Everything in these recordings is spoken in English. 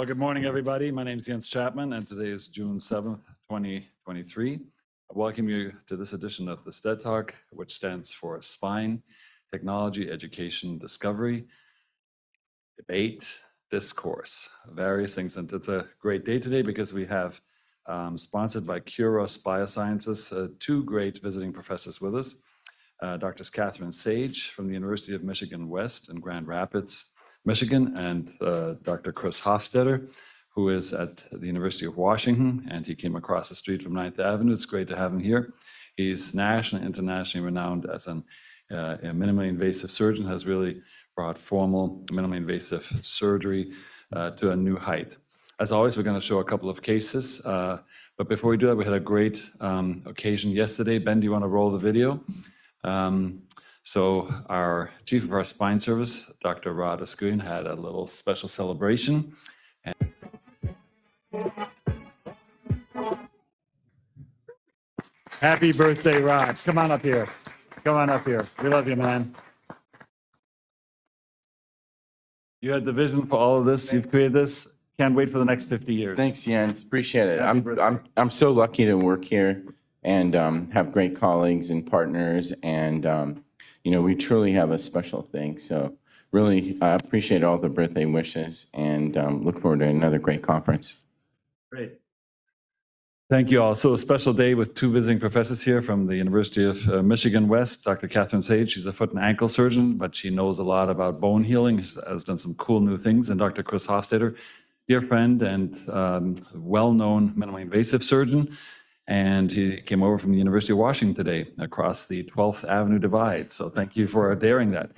Well, good morning, everybody. My name is Jens Chapman, and today is June 7th, 2023. I welcome you to this edition of the STED Talk, which stands for Spine, Technology, Education, Discovery, Debate, Discourse, various things. And it's a great day today because we have, um, sponsored by Kuros Biosciences, uh, two great visiting professors with us. Uh, Drs. Katherine Sage from the University of Michigan West in Grand Rapids, Michigan, and uh, Dr. Chris Hofstetter, who is at the University of Washington, and he came across the street from Ninth Avenue. It's great to have him here. He's nationally, internationally renowned as an, uh, a minimally invasive surgeon, has really brought formal minimally invasive surgery uh, to a new height. As always, we're going to show a couple of cases, uh, but before we do that, we had a great um, occasion yesterday. Ben, do you want to roll the video? Um, so our chief of our spine service, Dr. Rod Oskouian, had a little special celebration. Happy birthday, Rod. Come on up here. Come on up here. We love you, man. You had the vision for all of this. You've created this. Can't wait for the next 50 years. Thanks, Jens. Appreciate it. Happy I'm, birthday. I'm, I'm so lucky to work here and um, have great colleagues and partners. And, um, you know, we truly have a special thing. So really, I appreciate all the birthday wishes and um, look forward to another great conference. Great. Thank you all. So a special day with two visiting professors here from the University of uh, Michigan West, Dr. Katherine Sage. She's a foot and ankle surgeon, but she knows a lot about bone healing, has done some cool new things. And Dr. Chris Hofstetter, dear friend and um, well-known minimally invasive surgeon. And he came over from the University of Washington today across the 12th Avenue divide. So thank you for daring that.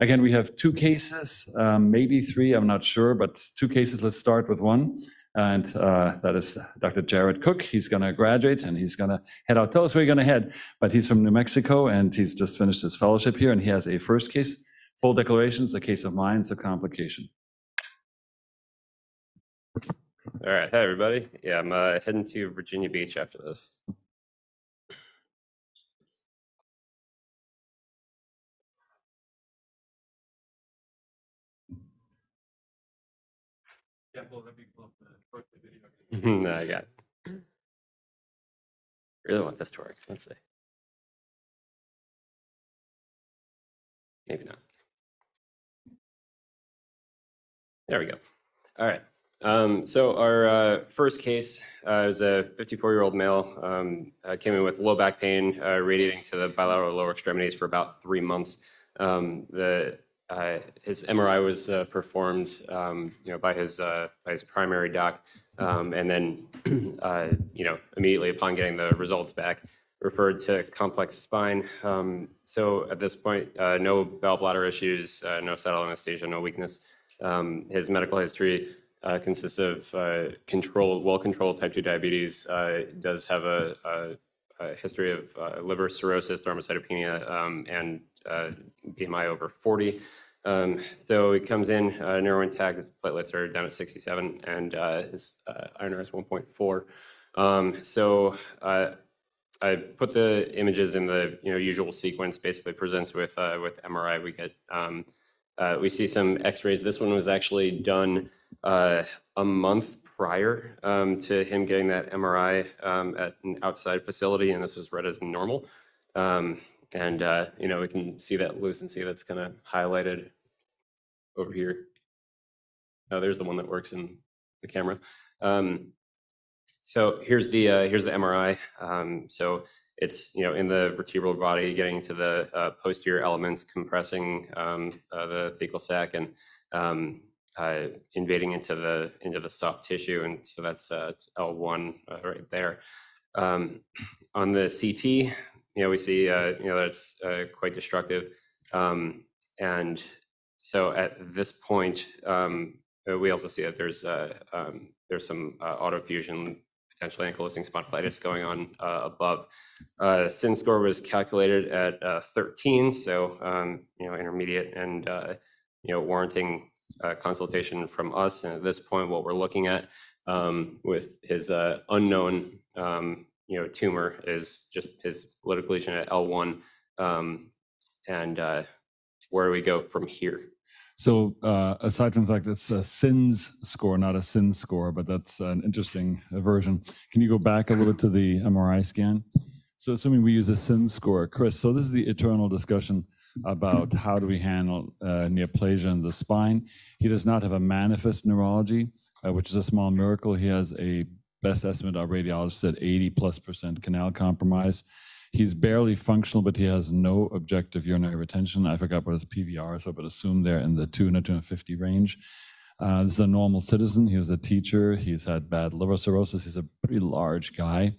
Again, we have two cases, um, maybe three, I'm not sure, but two cases. Let's start with one. And uh, that is Dr. Jared Cook. He's going to graduate and he's going to head out. Tell us where you're going to head. But he's from New Mexico and he's just finished his fellowship here. And he has a first case, full declarations, a case of minds, a complication. All right, hi everybody. Yeah, I'm uh, heading to Virginia Beach after this. Yeah, well, that'd be cool. no, I got. It. Really want this to work. Let's see. Maybe not. There we go. All right. Um, so our uh, first case uh, is a 54-year-old male. Um, uh, came in with low back pain uh, radiating to the bilateral lower extremities for about three months. Um, the uh, his MRI was uh, performed, um, you know, by his by his primary doc, um, and then, you know, immediately upon getting the results back, referred to complex spine. Um, so at this point, no bowel bladder issues, no saddle anesthesia, no weakness. His medical history uh, consists of uh, controlled, well-controlled type 2 diabetes, uh, does have a, a, a history of uh, liver cirrhosis, thrombocytopenia, um, and uh, BMI over 40. Um, so he comes in, uh, neuro intact, his platelets are down at 67, and uh, his uh, INR is 1.4. Um, so uh, I put the images in the you know usual sequence. Basically, presents with with MRI. We get um, we see some X-rays. This one was actually done uh, a month prior um, to him getting that MRI um, at an outside facility, and this was read as normal. Um, and uh, you know we can see that lucency that's kind of highlighted over here. Oh, there's the one that works in the camera. Um, so here's the uh, here's the MRI. Um, so it's you know in the vertebral body, getting to the uh, posterior elements, compressing um, uh, the thecal sac and uh, invading into the into the soft tissue, and so that's uh, it's L1 uh, right there. Um, on the CT, you know we see uh, you know that it's uh, quite destructive, um, and so at this point, um, uh, we also see that there's um, there's some autofusion, potentially ankylosing spondylitis going on above. Uh, SIN score was calculated at uh, 13, so um, you know intermediate and you know warranting uh, consultation from us. And at this point, what we're looking at um, with his uh, unknown um, you know tumor is just his lytic lesion at L1, um, and uh, where do we go from here? So aside from the fact it's a SINS score, not a SIN score, but that's an interesting version. Can you go back a little bit to the MRI scan? So assuming we use a SIN score, Chris, so this is the eternal discussion about how do we handle uh, neoplasia in the spine. He does not have a manifest neurology, uh, which is a small miracle. He has a best estimate our radiologist said 80 plus percent canal compromise. He's barely functional, but he has no objective urinary retention. I forgot what his PVR is, so I would assume they're in the 200 to 250 range. Uh, this is a normal citizen. He was a teacher. He's had bad liver cirrhosis. He's a pretty large guy.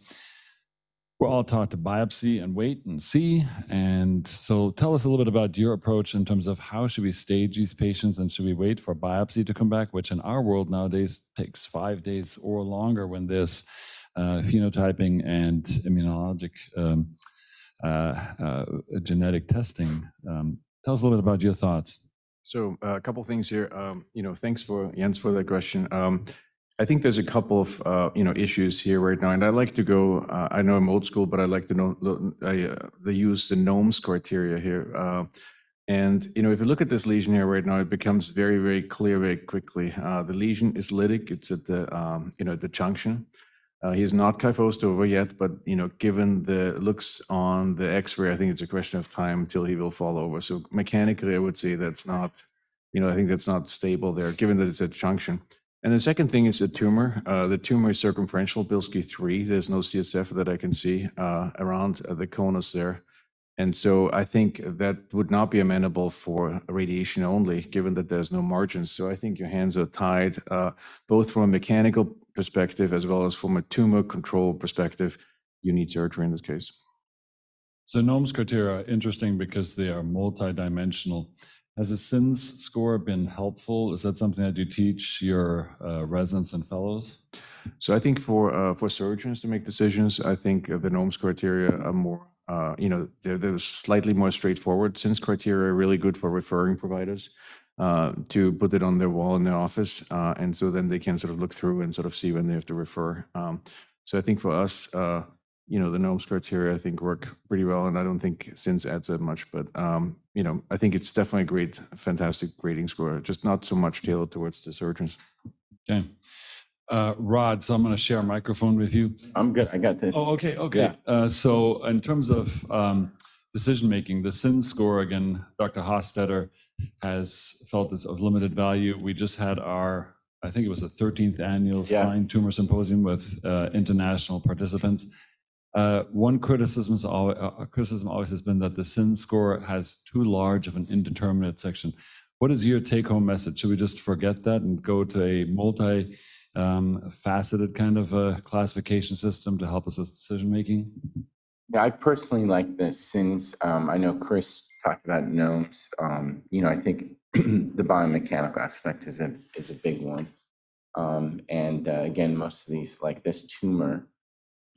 We're all taught to biopsy and wait and see. And so tell us a little bit about your approach in terms of how should we stage these patients and should we wait for biopsy to come back, which in our world nowadays takes five days or longer when there's uh, phenotyping and immunologic um, uh, uh, genetic testing. Um, tell us a little bit about your thoughts. So uh, a couple things here. Um, You know, thanks for Jens for that question. I think there's a couple of, uh, you know, issues here right now, and I like to go, uh, I know I'm old school, but I like to know, uh, they use the NOMS criteria here. Uh, And, you know, if you look at this lesion here right now, it becomes very, very clear very quickly. Uh, The lesion is lytic, it's at the, um, you know, the junction. Uh, He's not kyphosed over yet, but, you know, given the looks on the X-ray, I think it's a question of time until he will fall over. So mechanically, I would say that's not, you know, I think that's not stable there, given that it's a junction. And the second thing is the tumor. Uh, the tumor is circumferential, Bilski 3. There's no CSF that I can see uh, around uh, the conus there. And so I think that would not be amenable for radiation only, given that there's no margins. So I think your hands are tied, uh, both from a mechanical perspective as well as from a tumor control perspective. You need surgery in this case. So NOMS criteria are interesting because they are multidimensional. Has a SINS score been helpful? Is that something that you teach your uh, residents and fellows? So I think for uh, for surgeons to make decisions, I think the NOMS criteria are more, uh, you know, they're, they're slightly more straightforward. SINS criteria are really good for referring providers uh, to put it on their wall in their office, uh, and so then they can sort of look through and sort of see when they have to refer. Um, so I think for us, uh, you know, the NOMS criteria I think work pretty well, and I don't think SINS adds that much, but um, you know, I think it's definitely a great, fantastic grading score, just not so much tailored towards the surgeons. Okay. Uh, Rod, so I'm going to share a microphone with you. I'm good. I got this. Oh, okay, okay. Yeah. Uh, so in terms of um, decision-making, the SIN score, again, Dr. Hofstetter has felt it's of limited value. We just had our, I think it was the 13th annual Yeah. spine tumor symposium with uh, international participants. Uh, one criticism is always, uh, criticism always has been that the SIN score has too large of an indeterminate section. What is your take-home message? Should we just forget that and go to a multi um, faceted kind of a classification system to help us with decision making? Yeah, I personally like the SINs. Um, I know Chris talked about NOMS. Um, you know, I think the biomechanical aspect is a is a big one. Um, and uh, again, most of these, like this tumor,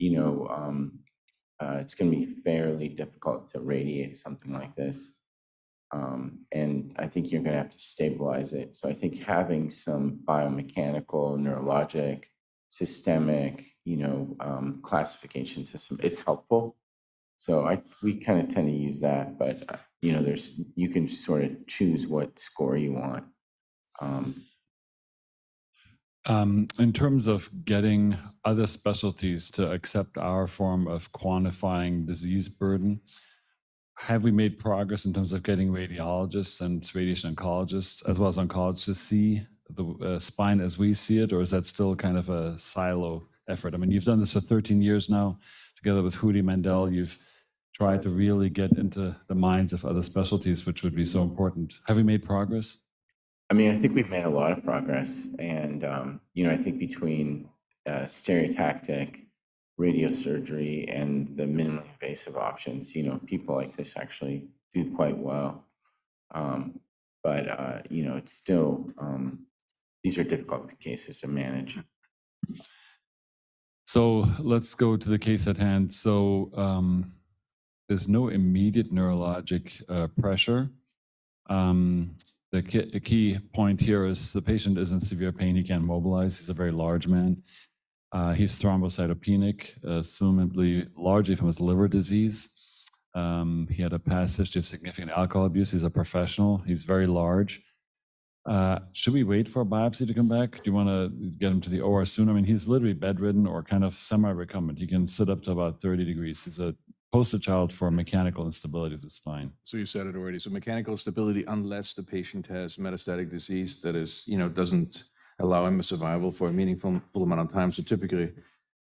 you know, um, uh, it's going to be fairly difficult to radiate something like this. Um, and I think you're going to have to stabilize it. So I think having some biomechanical, neurologic, systemic, you know, um, classification system, it's helpful. So I, we kind of tend to use that, but, uh, you know, there's, you can sort of choose what score you want. Um, Um, in terms of getting other specialties to accept our form of quantifying disease burden, have we made progress in terms of getting radiologists and radiation oncologists, as well as oncologists, to see the uh, spine as we see it, or is that still kind of a silo effort? I mean, you've done this for 13 years now, together with Hootie Mandel. You've tried to really get into the minds of other specialties, which would be so important. Have we made progress? I mean, I think we've made a lot of progress, and um, you know, I think between uh, stereotactic radiosurgery and the minimally invasive options, you know, people like this actually do quite well. Um, but uh, you know, it's still um, these are difficult cases to manage. So let's go to the case at hand. So um, there's no immediate neurologic uh, pressure. Um, the, key, point here is the patient is in severe pain. He can't mobilize. He's a very large man. Uh, he's thrombocytopenic, assumably largely from his liver disease. Um, he had a past history of significant alcohol abuse. He's a professional. He's very large. Uh, Should we wait for a biopsy to come back? Do you want to get him to the OR soon? I mean, he's literally bedridden or kind of semi-recumbent. He can sit up to about 30 degrees. He's a poster child for mechanical instability of the spine. So you said it already. So mechanical stability, unless the patient has metastatic disease that is, you know, doesn't allow him a survival for a meaningful full amount of time. So typically,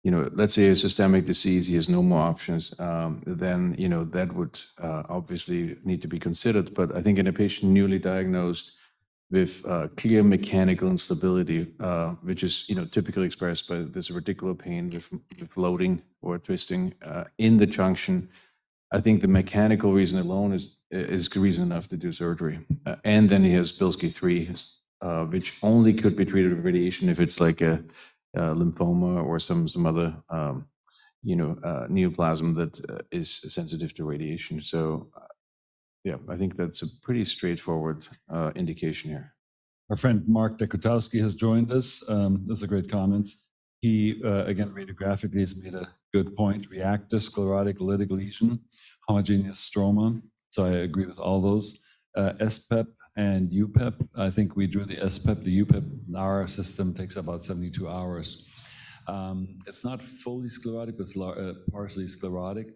you know, let's say a systemic disease, he has no more options, um, then, you know, that would uh, obviously need to be considered. But I think in a patient newly diagnosed with uh, clear mechanical instability, uh, which is, you know, typically expressed by this radicular pain with, with loading or twisting uh, in the junction, I think the mechanical reason alone is is reason enough to do surgery. Uh, and then he has Bilski three, uh, which only could be treated with radiation if it's like a, a lymphoma or some some other um, you know uh, neoplasm that is sensitive to radiation. So yeah, I think that's a pretty straightforward uh, indication here. Our friend Mark Dekutoski has joined us. Um, Those are great comments. He, uh, again, radiographically has made a good point. Reactive sclerotic lytic lesion, homogeneous stroma. So I agree with all those. Uh, SPEP and UPEP, I think we drew the SPEP. The UPEP, in our system takes about 72 hours. Um, It's not fully sclerotic, but uh, partially sclerotic.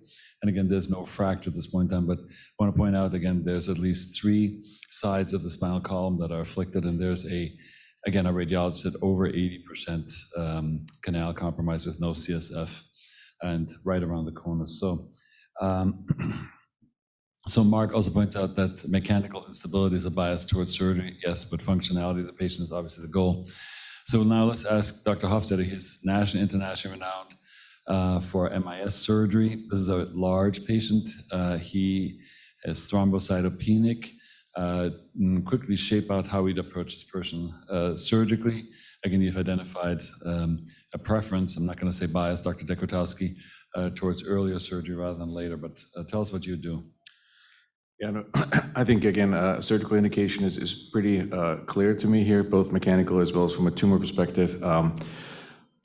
And again, there's no fracture at this point in time, but I want to point out again, there's at least three sides of the spinal column that are afflicted, and there's a, again, a radiologist said over 80% um, canal compromise with no CSF and right around the corner. So, um, so Mark also points out that mechanical instability is a bias towards surgery, yes, but functionality of the patient is obviously the goal. So now let's ask Dr. Hofstetter. He's nationally, internationally renowned uh, for MIS surgery. This is a large patient. Uh, he is thrombocytopenic. Uh, quickly shape out how we'd approach this person uh, surgically. Again, you've identified um, a preference. I'm not going to say bias, Dr. Dekutoski, uh, towards earlier surgery rather than later. But uh, tell us what you do. Yeah, no, I think again, uh, surgical indication is, is pretty uh, clear to me here, both mechanical as well as from a tumor perspective. Um,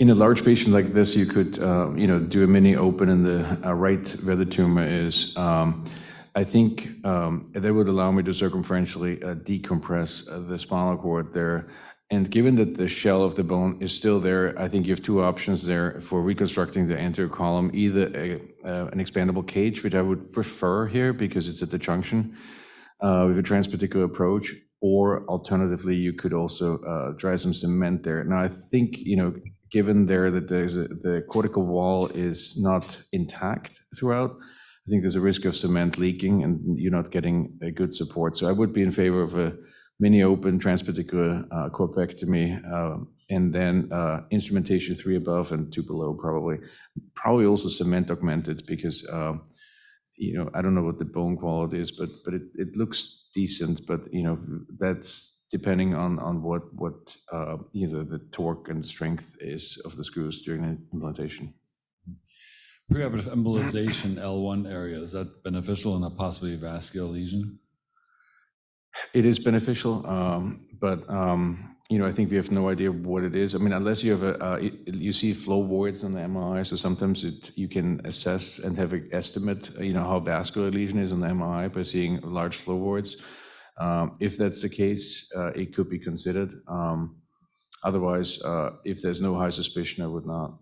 in a large patient like this, you could, uh, you know, do a mini open in the right where the tumor is. Um, I think um, that would allow me to circumferentially decompress the spinal cord there. And given that the shell of the bone is still there, I think you have two options there for reconstructing the anterior column, either a, uh, an expandable cage, which I would prefer here because it's at the junction uh, with a transpedicular approach, or alternatively, you could also uh, dry some cement there. Now, I think, you know, given there that there's a, the cortical wall is not intact throughout, I think there's a risk of cement leaking and you're not getting a good support. So I would be in favor of a mini open transpedicular uh, corpectomy um, and then uh, instrumentation three above and two below probably. Probably also cement augmented because, um, you know, I don't know what the bone quality is, but but it, it looks decent. But you know, that's depending on on what what uh, you know the torque and strength is of the screws during the implantation. Preoperative embolization L1 area, is that beneficial in a possibly vascular lesion? It is beneficial, um, but um, you know, I think we have no idea what it is. I mean, unless you have a, uh, you see flow voids on the MRI, so sometimes it, you can assess and have an estimate, you know, how vascular lesion is on the MRI by seeing large flow voids. Um, If that's the case, uh, it could be considered. Um, Otherwise, uh, if there's no high suspicion, I would not.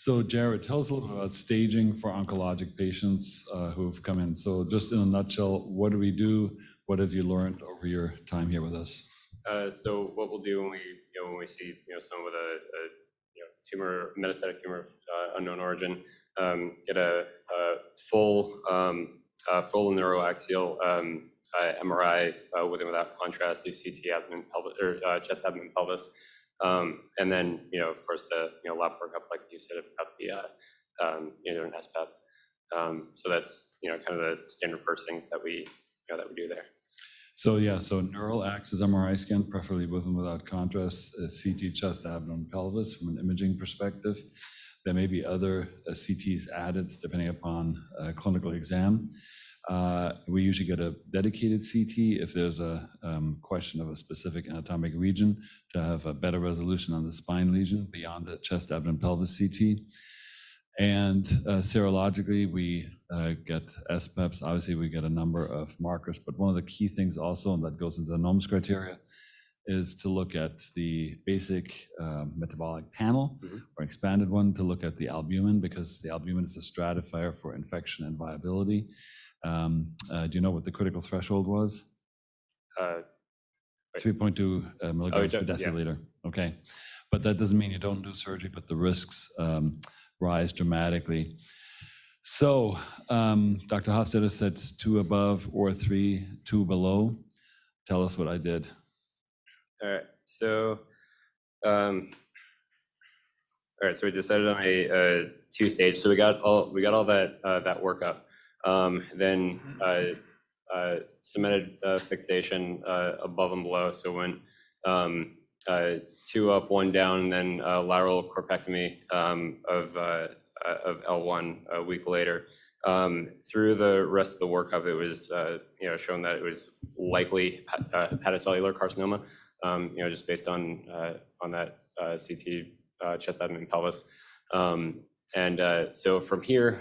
So Jared, tell us a little bit about staging for oncologic patients uh, who have come in. So just in a nutshell, what do we do? What have you learned over your time here with us? Uh, so what we'll do when we, you know, when we see, you know, someone with a, tumor, metastatic tumor of uh, unknown origin, um, get a, full, um, full neuroaxial um, MRI uh, with and without contrast, do CT abdomen, pelvis, or chest, abdomen, pelvis, um, and then, you know, of course, the, you know, lab workup, like you said, about the, uh, um, you know, an SPEP. Um, so that's, you know, kind of the standard first things that we, you know, that we do there. So yeah, so neural axis MRI scan, preferably with and without contrast, CT chest, abdomen, pelvis from an imaging perspective. There may be other uh, CTs added depending upon uh, clinical exam. Uh, We usually get a dedicated CT if there's a um, question of a specific anatomic region to have a better resolution on the spine lesion beyond the chest, abdomen, pelvis CT. And uh, serologically, we uh, get SPEPs. Obviously, we get a number of markers, but one of the key things also, and that goes into the NOMS criteria, is to look at the basic um, metabolic panel Mhm. or expanded one to look at the albumin because the albumin is a stratifier for infection and viability. Um, uh, Do you know what the critical threshold was? Uh, 3.2 uh, milligrams per don't- yeah. deciliter, okay. But that doesn't mean you don't do surgery, but the risks um, rise dramatically. So um, Dr. Hofstetter said two above or three, two below. Tell us what I did. All right, so, um, all right, so we decided on a, uh two-stage, so we got all, we got all that, uh, that work up. Um, then, uh, uh, cemented, uh, fixation, uh, above and below, so went, um, two up, one down, and then, lateral corpectomy, um, of, of L one a week later. Um, through the rest of the workup, it was, uh, you know, shown that it was likely uh, hepatocellular carcinoma um, you know, just based on, uh, on that, CT, chest abdomen pelvis. Um, and, so from here,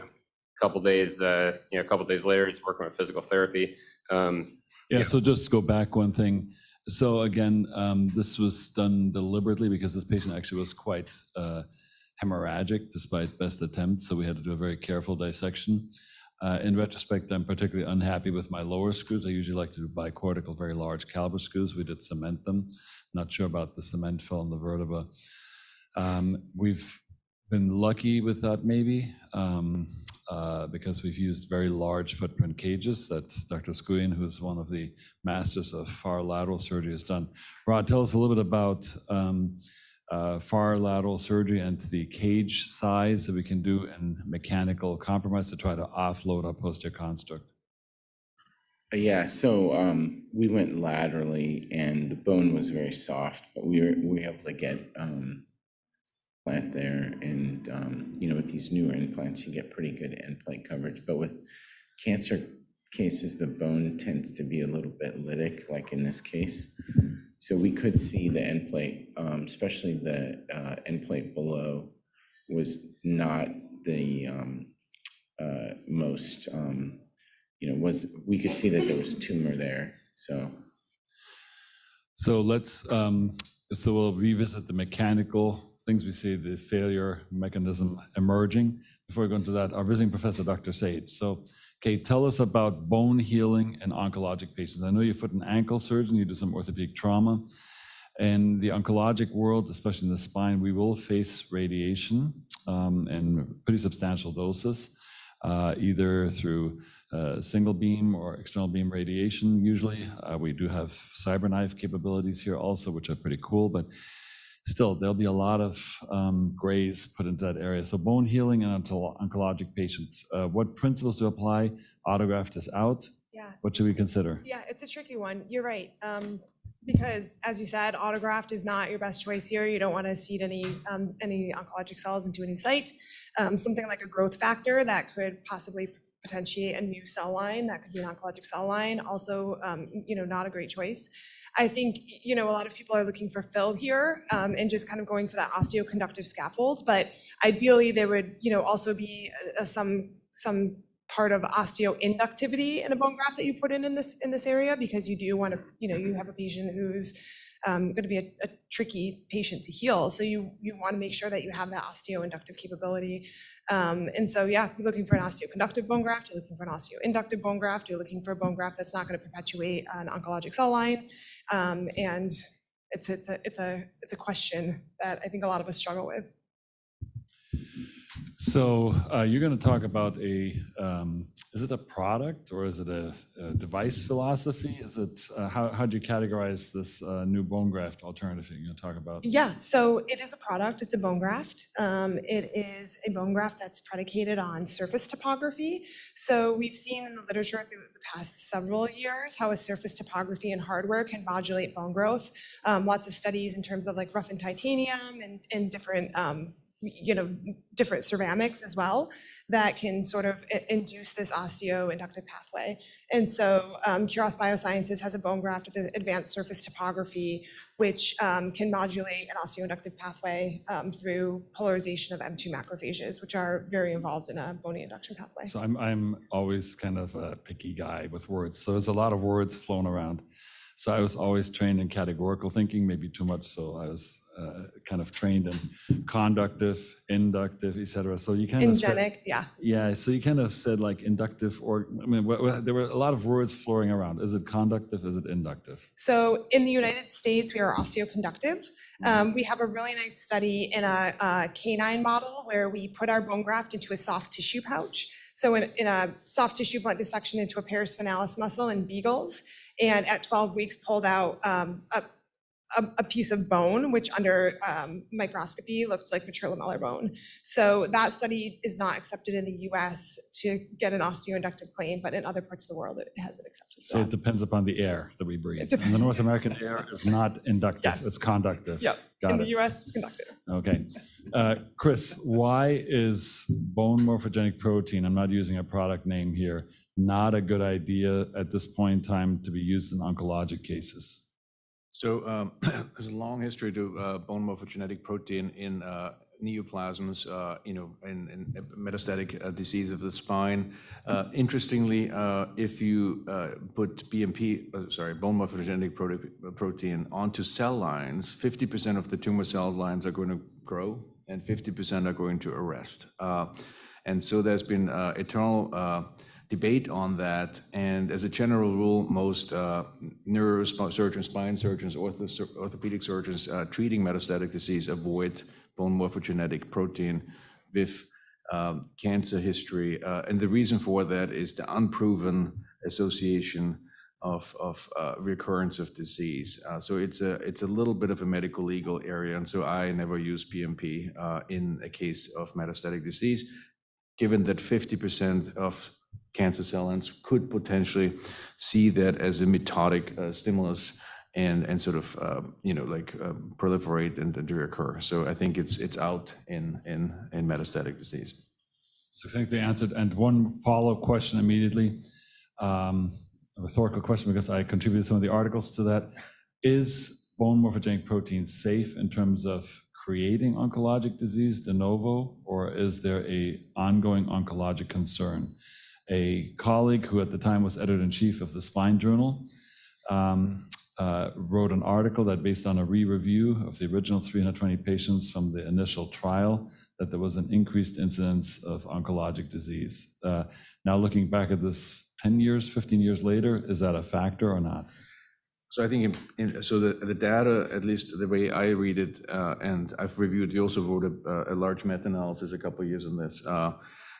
couple days, uh, you know, a couple days later, he's working with physical therapy. Um, Yeah, Yeah. so just go back one thing. So again, um, this was done deliberately because this patient actually was quite uh, hemorrhagic despite best attempts, so we had to do a very careful dissection. Uh, In retrospect, I'm particularly unhappy with my lower screws. I usually like to do bicortical, very large caliber screws. We did cement them. Not sure about the cement fill in the vertebra. Um, We've been lucky with that maybe, um, uh, because we've used very large footprint cages that Dr. Oskouian, who's one of the masters of far lateral surgery, has done. Rod, tell us a little bit about um, uh, far lateral surgery and the cage size that we can do in mechanical compromise to try to offload our posterior construct. Yeah, so um, we went laterally and the bone was very soft, but we were, we were able to get um, there and, um, you know, with these newer implants, you get pretty good end plate coverage. But with cancer cases, the bone tends to be a little bit lytic, like in this case. So we could see the end plate, um, especially the uh, end plate below was not the um, uh, most, you know, was, we could see that there was tumor there, so. So let's, so we'll revisit the mechanical things we see, the failure mechanism emerging. Before we go into that, our visiting professor, Dr. Sage. So, okay, tell us about bone healing in oncologic patients. I know you're foot and ankle surgeon, you do some orthopedic trauma. In the oncologic world, especially in the spine, we will face radiation um, in pretty substantial doses, uh, either through uh, single beam or external beam radiation. Usually, uh, we do have CyberKnife capabilities here also, which are pretty cool, but still, there'll be a lot of um, grays put into that area. So bone healing in onco- oncologic patients, uh, what principles to apply? Autograft is out. Yeah, What should we consider? yeah, it's a tricky one. You're right. Um, because as you said, autograft is not your best choice here. You don't want to seed any, um, any oncologic cells into a new site. Um, something like a growth factor that could possibly potentiate a new cell line, that could be an oncologic cell line, also, um, you know, not a great choice. I think, you know, a lot of people are looking for fill here um, and just kind of going for that osteoconductive scaffold. But ideally, there would, you know, also be uh, some, some part of osteoinductivity in a bone graft that you put in in this, in this area because you do want to, you know, you have a patient who's um, going to be a, a tricky patient to heal. So you, you want to make sure that you have that osteoinductive capability. Um, and so, yeah, you're looking for an osteoconductive bone graft, you're looking for an osteoinductive bone graft, you're looking for a bone graft that's not going to perpetuate an oncologic cell line. Um, and it's, it's a, it's a, it's a question that I think a lot of us struggle with. So uh, you're going to talk about a, um, is it a product or is it a, device philosophy? Is it, uh, how, how do you categorize this uh, new bone graft alternative you're going to talk about? Yeah, so it is a product, it's a bone graft. Um, it is a bone graft that's predicated on surface topography. So we've seen in the literature through the past several years how a surface topography and hardware can modulate bone growth. Um, lots of studies in terms of like roughened titanium and, and different, you know, different ceramics as well that can sort of induce this osteoinductive pathway. And so um, Biosciences has a bone graft with advanced surface topography, which um, can modulate an osteoinductive pathway um, through polarization of M2 macrophages, which are very involved in a bony induction pathway. So I'm, I'm always kind of a picky guy with words. So there's a lot of words flown around. So I was always trained in categorical thinking, maybe too much. So I was uh, kind of trained in conductive, inductive, etc. So you kind of said, yeah. yeah. So you kind of said like inductive, or I mean, there were a lot of words flowing around. Is it conductive? Is it inductive? So in the United States, we are osteoconductive. Um, we have a really nice study in a, a canine model where we put our bone graft into a soft tissue pouch. So in, in a soft tissue blunt dissection into a paraspinalis muscle in beagles, and at 12 weeks pulled out um, a, a, a piece of bone, which under um, microscopy looked like matrilimellar bone. So that study is not accepted in the US to get an osteoinductive claim, but in other parts of the world, it has been accepted. So it depends upon the air that we breathe. It And the. North American air is not inductive, Yes. it's conductive. Yep. In Got the. US, it's conductive. Okay. Uh, Chris, why is bone morphogenic protein, I'm not using a product name here, not a good idea at this point in time to be used in oncologic cases? So um, there's a long history to uh, bone morphogenetic protein in uh, neoplasms, uh, you know, in, in metastatic uh, disease of the spine. Uh, Interestingly, uh, if you put BMP, sorry, bone morphogenetic prote- protein onto cell lines, 50% of the tumor cell lines are going to grow and 50% are going to arrest. And so there's been eternal debate on that. And as a general rule, most uh, neurosurgeons, spine surgeons, ortho- orthopedic surgeons uh, treating metastatic disease avoid bone morphogenetic protein with um, cancer history. Uh, And the reason for that is the unproven association of, of uh, recurrence of disease. Uh, So it's a, it's a little bit of a medical legal area. And so I never use BMP uh, in a case of metastatic disease, given that 50% of cancer cell could potentially see that as a mitotic uh, stimulus and, and sort of, uh, you know, like um, proliferate and and reoccur. So I think it's, it's out in, in, in metastatic disease. Succinctly answered. And one follow-up question immediately, um, a rhetorical question because I contributed some of the articles to that. Is bone morphogenic protein safe in terms of creating oncologic disease de novo, or is there a ongoing oncologic concern? A colleague who at the time was editor-in-chief of the Spine Journal um, uh, wrote an article that based on a re-review of the original 320 patients from the initial trial, that there was an increased incidence of oncologic disease. Uh, Now, looking back at this 10 years, 15 years later, is that a factor or not? So I think, in- in- so the, the data, at least the way I read it, uh, and I've reviewed, we also wrote a, a large meta-analysis a couple years on this. Uh,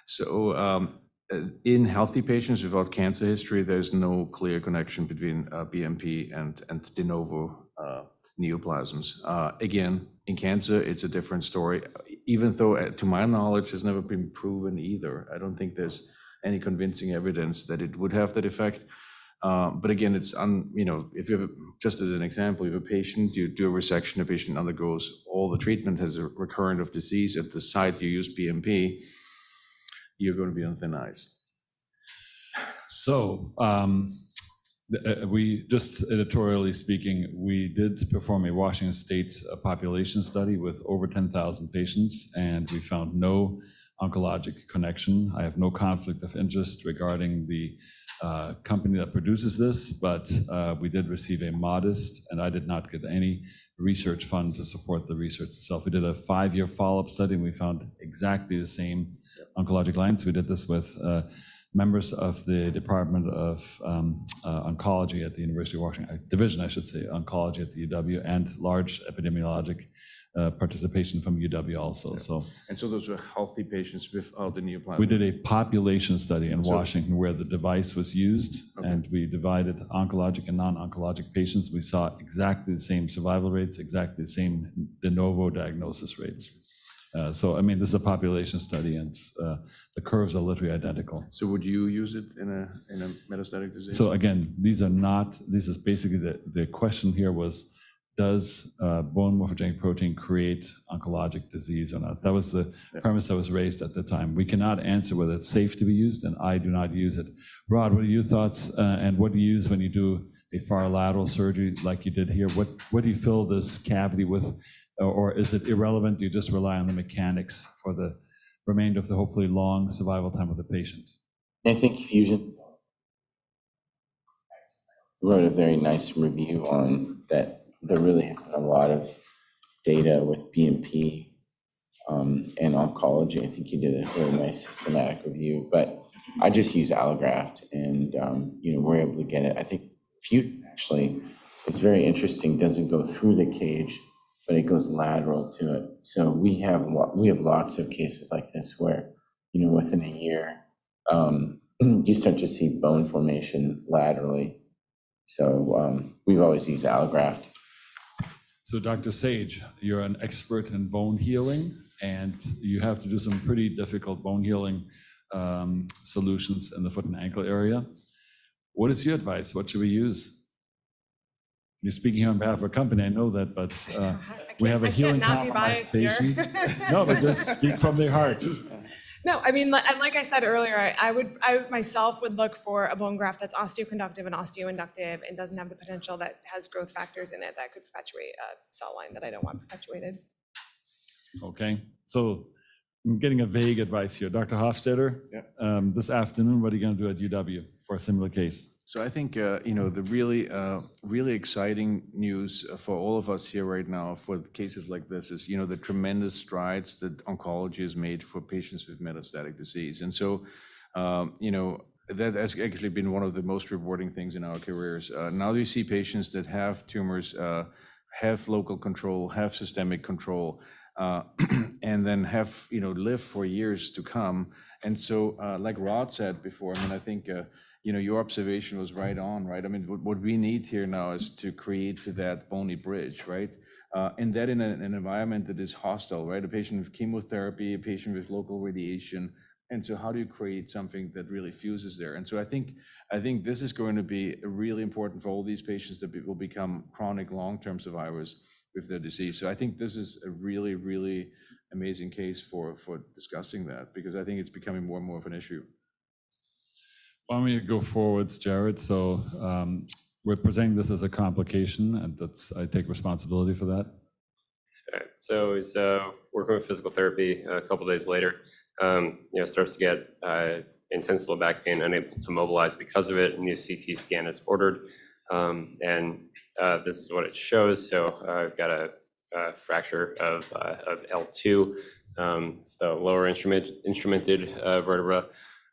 So um, uh, in healthy patients without cancer history, there's no clear connection between uh, BMP and, and de novo uh, neoplasms. Uh, Again, in cancer, it's a different story, even though, uh, to my knowledge, has never been proven either. I don't think there's any convincing evidence that it would have that effect. But again, it's, un you know, if you have, a- just as an example, you have a patient, you do a resection, the patient undergoes all the treatment, has a recurrent of disease at the site you use BMP, you're going to be on thin ice. So, um, uh, we, just editorially speaking, we did perform a Washington State uh, population study with over 10,000 patients, and we found no oncologic connection. I have no conflict of interest regarding the uh, company that produces this, but uh, we did receive a modest, and I did not get any research fund to support the research itself. We did a five-year follow-up study, and we found exactly the same oncologic lines. We did this with uh, members of the Department of um, uh, Oncology at the University of Washington, uh, division, I should say, oncology at the UW, and large epidemiologic uh, participation from UW also. So And so those were healthy patients without the neoplasm? we did a population study in Washington where the device was used, and we divided oncologic and non-oncologic patients. We saw exactly the same survival rates, exactly the same de novo diagnosis rates. Uh, So, I mean, this is a population study, and uh, the curves are literally identical. So would you use it in a, in a metastatic disease? So again, these are not, this is basically the, the question here was, does uh, bone morphogenic protein create oncologic disease or not? That was the premise that was raised at the time. We cannot answer whether it's safe to be used, and I do not use it. Rod, what are your thoughts, and what do you use when you do a far lateral surgery like you did here? What, what do you fill this cavity with? Or- is it irrelevant? Do you just rely on the mechanics for the remainder of the hopefully long survival time of the patient? I think Fusion wrote a very nice review on that. There really isn't a lot of data with BMP um, and oncology. I think you did a very nice systematic review, but I just use allograft and, um, you know, we're able to get it. I think Fusion actually is very interesting, doesn't go through the cage, but it goes lateral to it. So we have, we have lots of cases like this where, you know, within a year, um, you start to see bone formation laterally. So um, we've always used allograft. So Dr. Sage, you're an expert in bone healing, and you have to do some pretty difficult bone healing um, solutions in the foot and ankle area. What is your advice? What should we use? You're speaking here on behalf of a company, I know that, but uh, we have a healing not be compromised biased here. patient. No, but just speak from their heart. No, I mean, li- and like I said earlier, I- I would, I myself would look for a bone graft that's osteoconductive and osteoinductive and doesn't have the potential that has growth factors in it that could perpetuate a cell line that I don't want perpetuated. Okay, so I'm getting a vague advice here. Dr. Hofstetter? Yeah. um, This afternoon, what are you going to do at UW for a similar case? So I think, uh, you know, the really, uh, really exciting news uh, for all of us here right now for cases like this is, you know, the tremendous strides that oncology has made for patients with metastatic disease. And so, um, you know, that has actually been one of the most rewarding things in our careers. Uh, Now you see patients that have tumors, uh, have local control, have systemic control, uh, and then have, you know, live for years to come. And so, uh, like Rod said before, I mean, I think, uh, you know, your observation was right on, right? I mean, what, what we need here now is to create that bony bridge, right? Uh, and that in an, an environment that is hostile, right? A patient with chemotherapy, a patient with local radiation. And so how do you create something that really fuses there? And so I think, I think this is going to be really important for all these patients that will become chronic long-term survivors with their disease. So I think this is a really, really amazing case for, for discussing that, because I think it's becoming more and more of an issue. Why don't we go forwards, Jared? So um, we're presenting this as a complication, and that's, I take responsibility for that. All right, so he's uh, working with physical therapy a couple days later. Um, you know, starts to get uh, intense low back pain, unable to mobilize because of it. A new CT scan is ordered, um, and uh, this is what it shows. So uh, I've got a, a fracture of uh, of L2, um, so lower instrument instrumented uh, vertebra,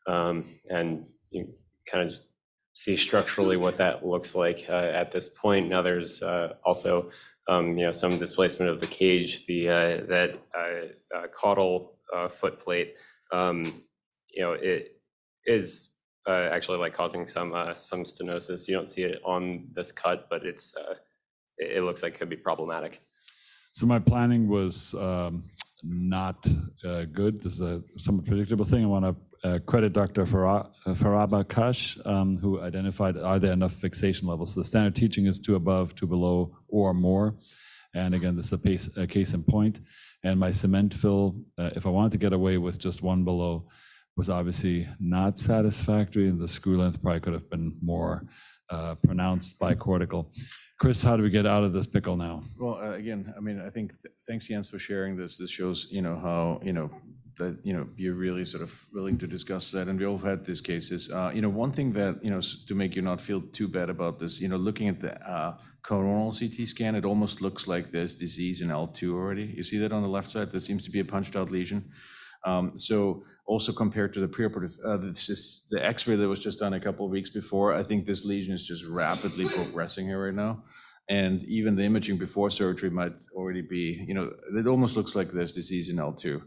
um, and you kind of just see structurally what that looks like uh, at this point. Now there's also um, you know, some displacement of the cage, the, that, caudal, foot plate, um, you know, it is, uh, actually like causing some, uh, some stenosis. You don't see it on this cut, but it's, uh, it, it looks like could be problematic. So my planning was um, not uh, good. This is a somewhat predictable thing. I want to uh, credit Dr. Uh, Faraba Kash, um, who identified are there enough fixation levels. The standard teaching is two above, two below, or more. And again, this is a, pace, a case in point. And my cement fill, uh, if I wanted to get away with just one below, was obviously not satisfactory, and the screw length probably could have been more uh, pronounced bicortical. Chris, how do we get out of this pickle now? Well, uh, again, I mean, I think, th- thanks Jens for sharing this. This shows, you know, how, you know, that, you know, you're really sort of willing to discuss that, and we all had these cases. Uh, You know, one thing that, you know, to make you not feel too bad about this, you know, looking at the uh, coronal CT scan, it almost looks like there's disease in L2 already. You see that on the left side? There seems to be a punched-out lesion. Um, So also compared to the preoperative, uh, this is the X-ray that was just done a couple of weeks before, I think this lesion is just rapidly progressing here right now. And even the imaging before surgery might already be, you know, it almost looks like there's disease in L2.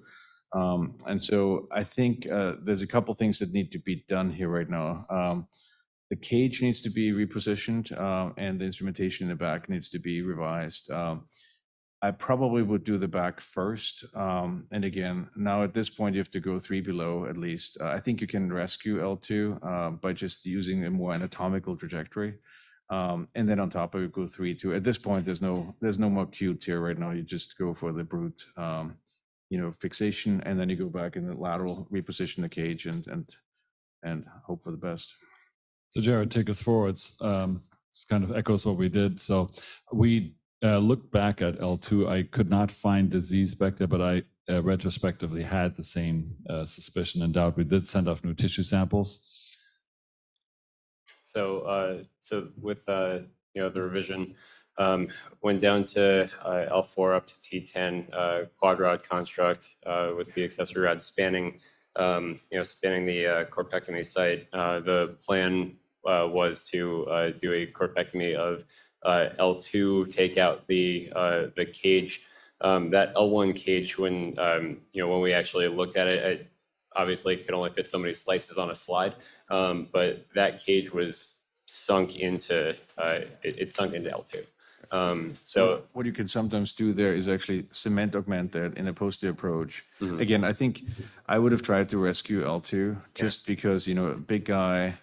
Um, And so I think uh, there's a couple things that need to be done here right now. Um, The cage needs to be repositioned, uh, and the instrumentation in the back needs to be revised. Um, I probably would do the back first. Um, and again, now at this point, you have to go three below at least. Uh, I think you can rescue L2 uh, by just using a more anatomical trajectory. Um, and then on top of it, go three, two. At this point, there's no, there's no more cute here right now. You just go for the brute, um, you know, fixation, and then you go back in the lateral, reposition the cage and, and, and hope for the best. So Jared, take us forwards. Um, This kind of echoes what we did. So we uh, back at L2. I could not find disease back there, but I uh, retrospectively had the same uh, suspicion and doubt. We did send off new tissue samples. So, uh, so with, uh, you know, the revision, um, went down to, uh, L four up to T ten, uh, quad rod construct, with the accessory rod spanning, um, you know, spanning the, corpectomy site. The plan, was to, do a corpectomy of, uh, L two, take out the, uh, the cage. Um, that L one cage, when, um, you know, when we actually looked at it, it obviously it could only fit so many slices on a slide. Um, but that cage was sunk into, uh, it, it sunk into L2. Um, so, What you can sometimes do there is actually cement augment that in a posterior approach. Again, I think I would have tried to rescue L2 just because, you know, a big guy,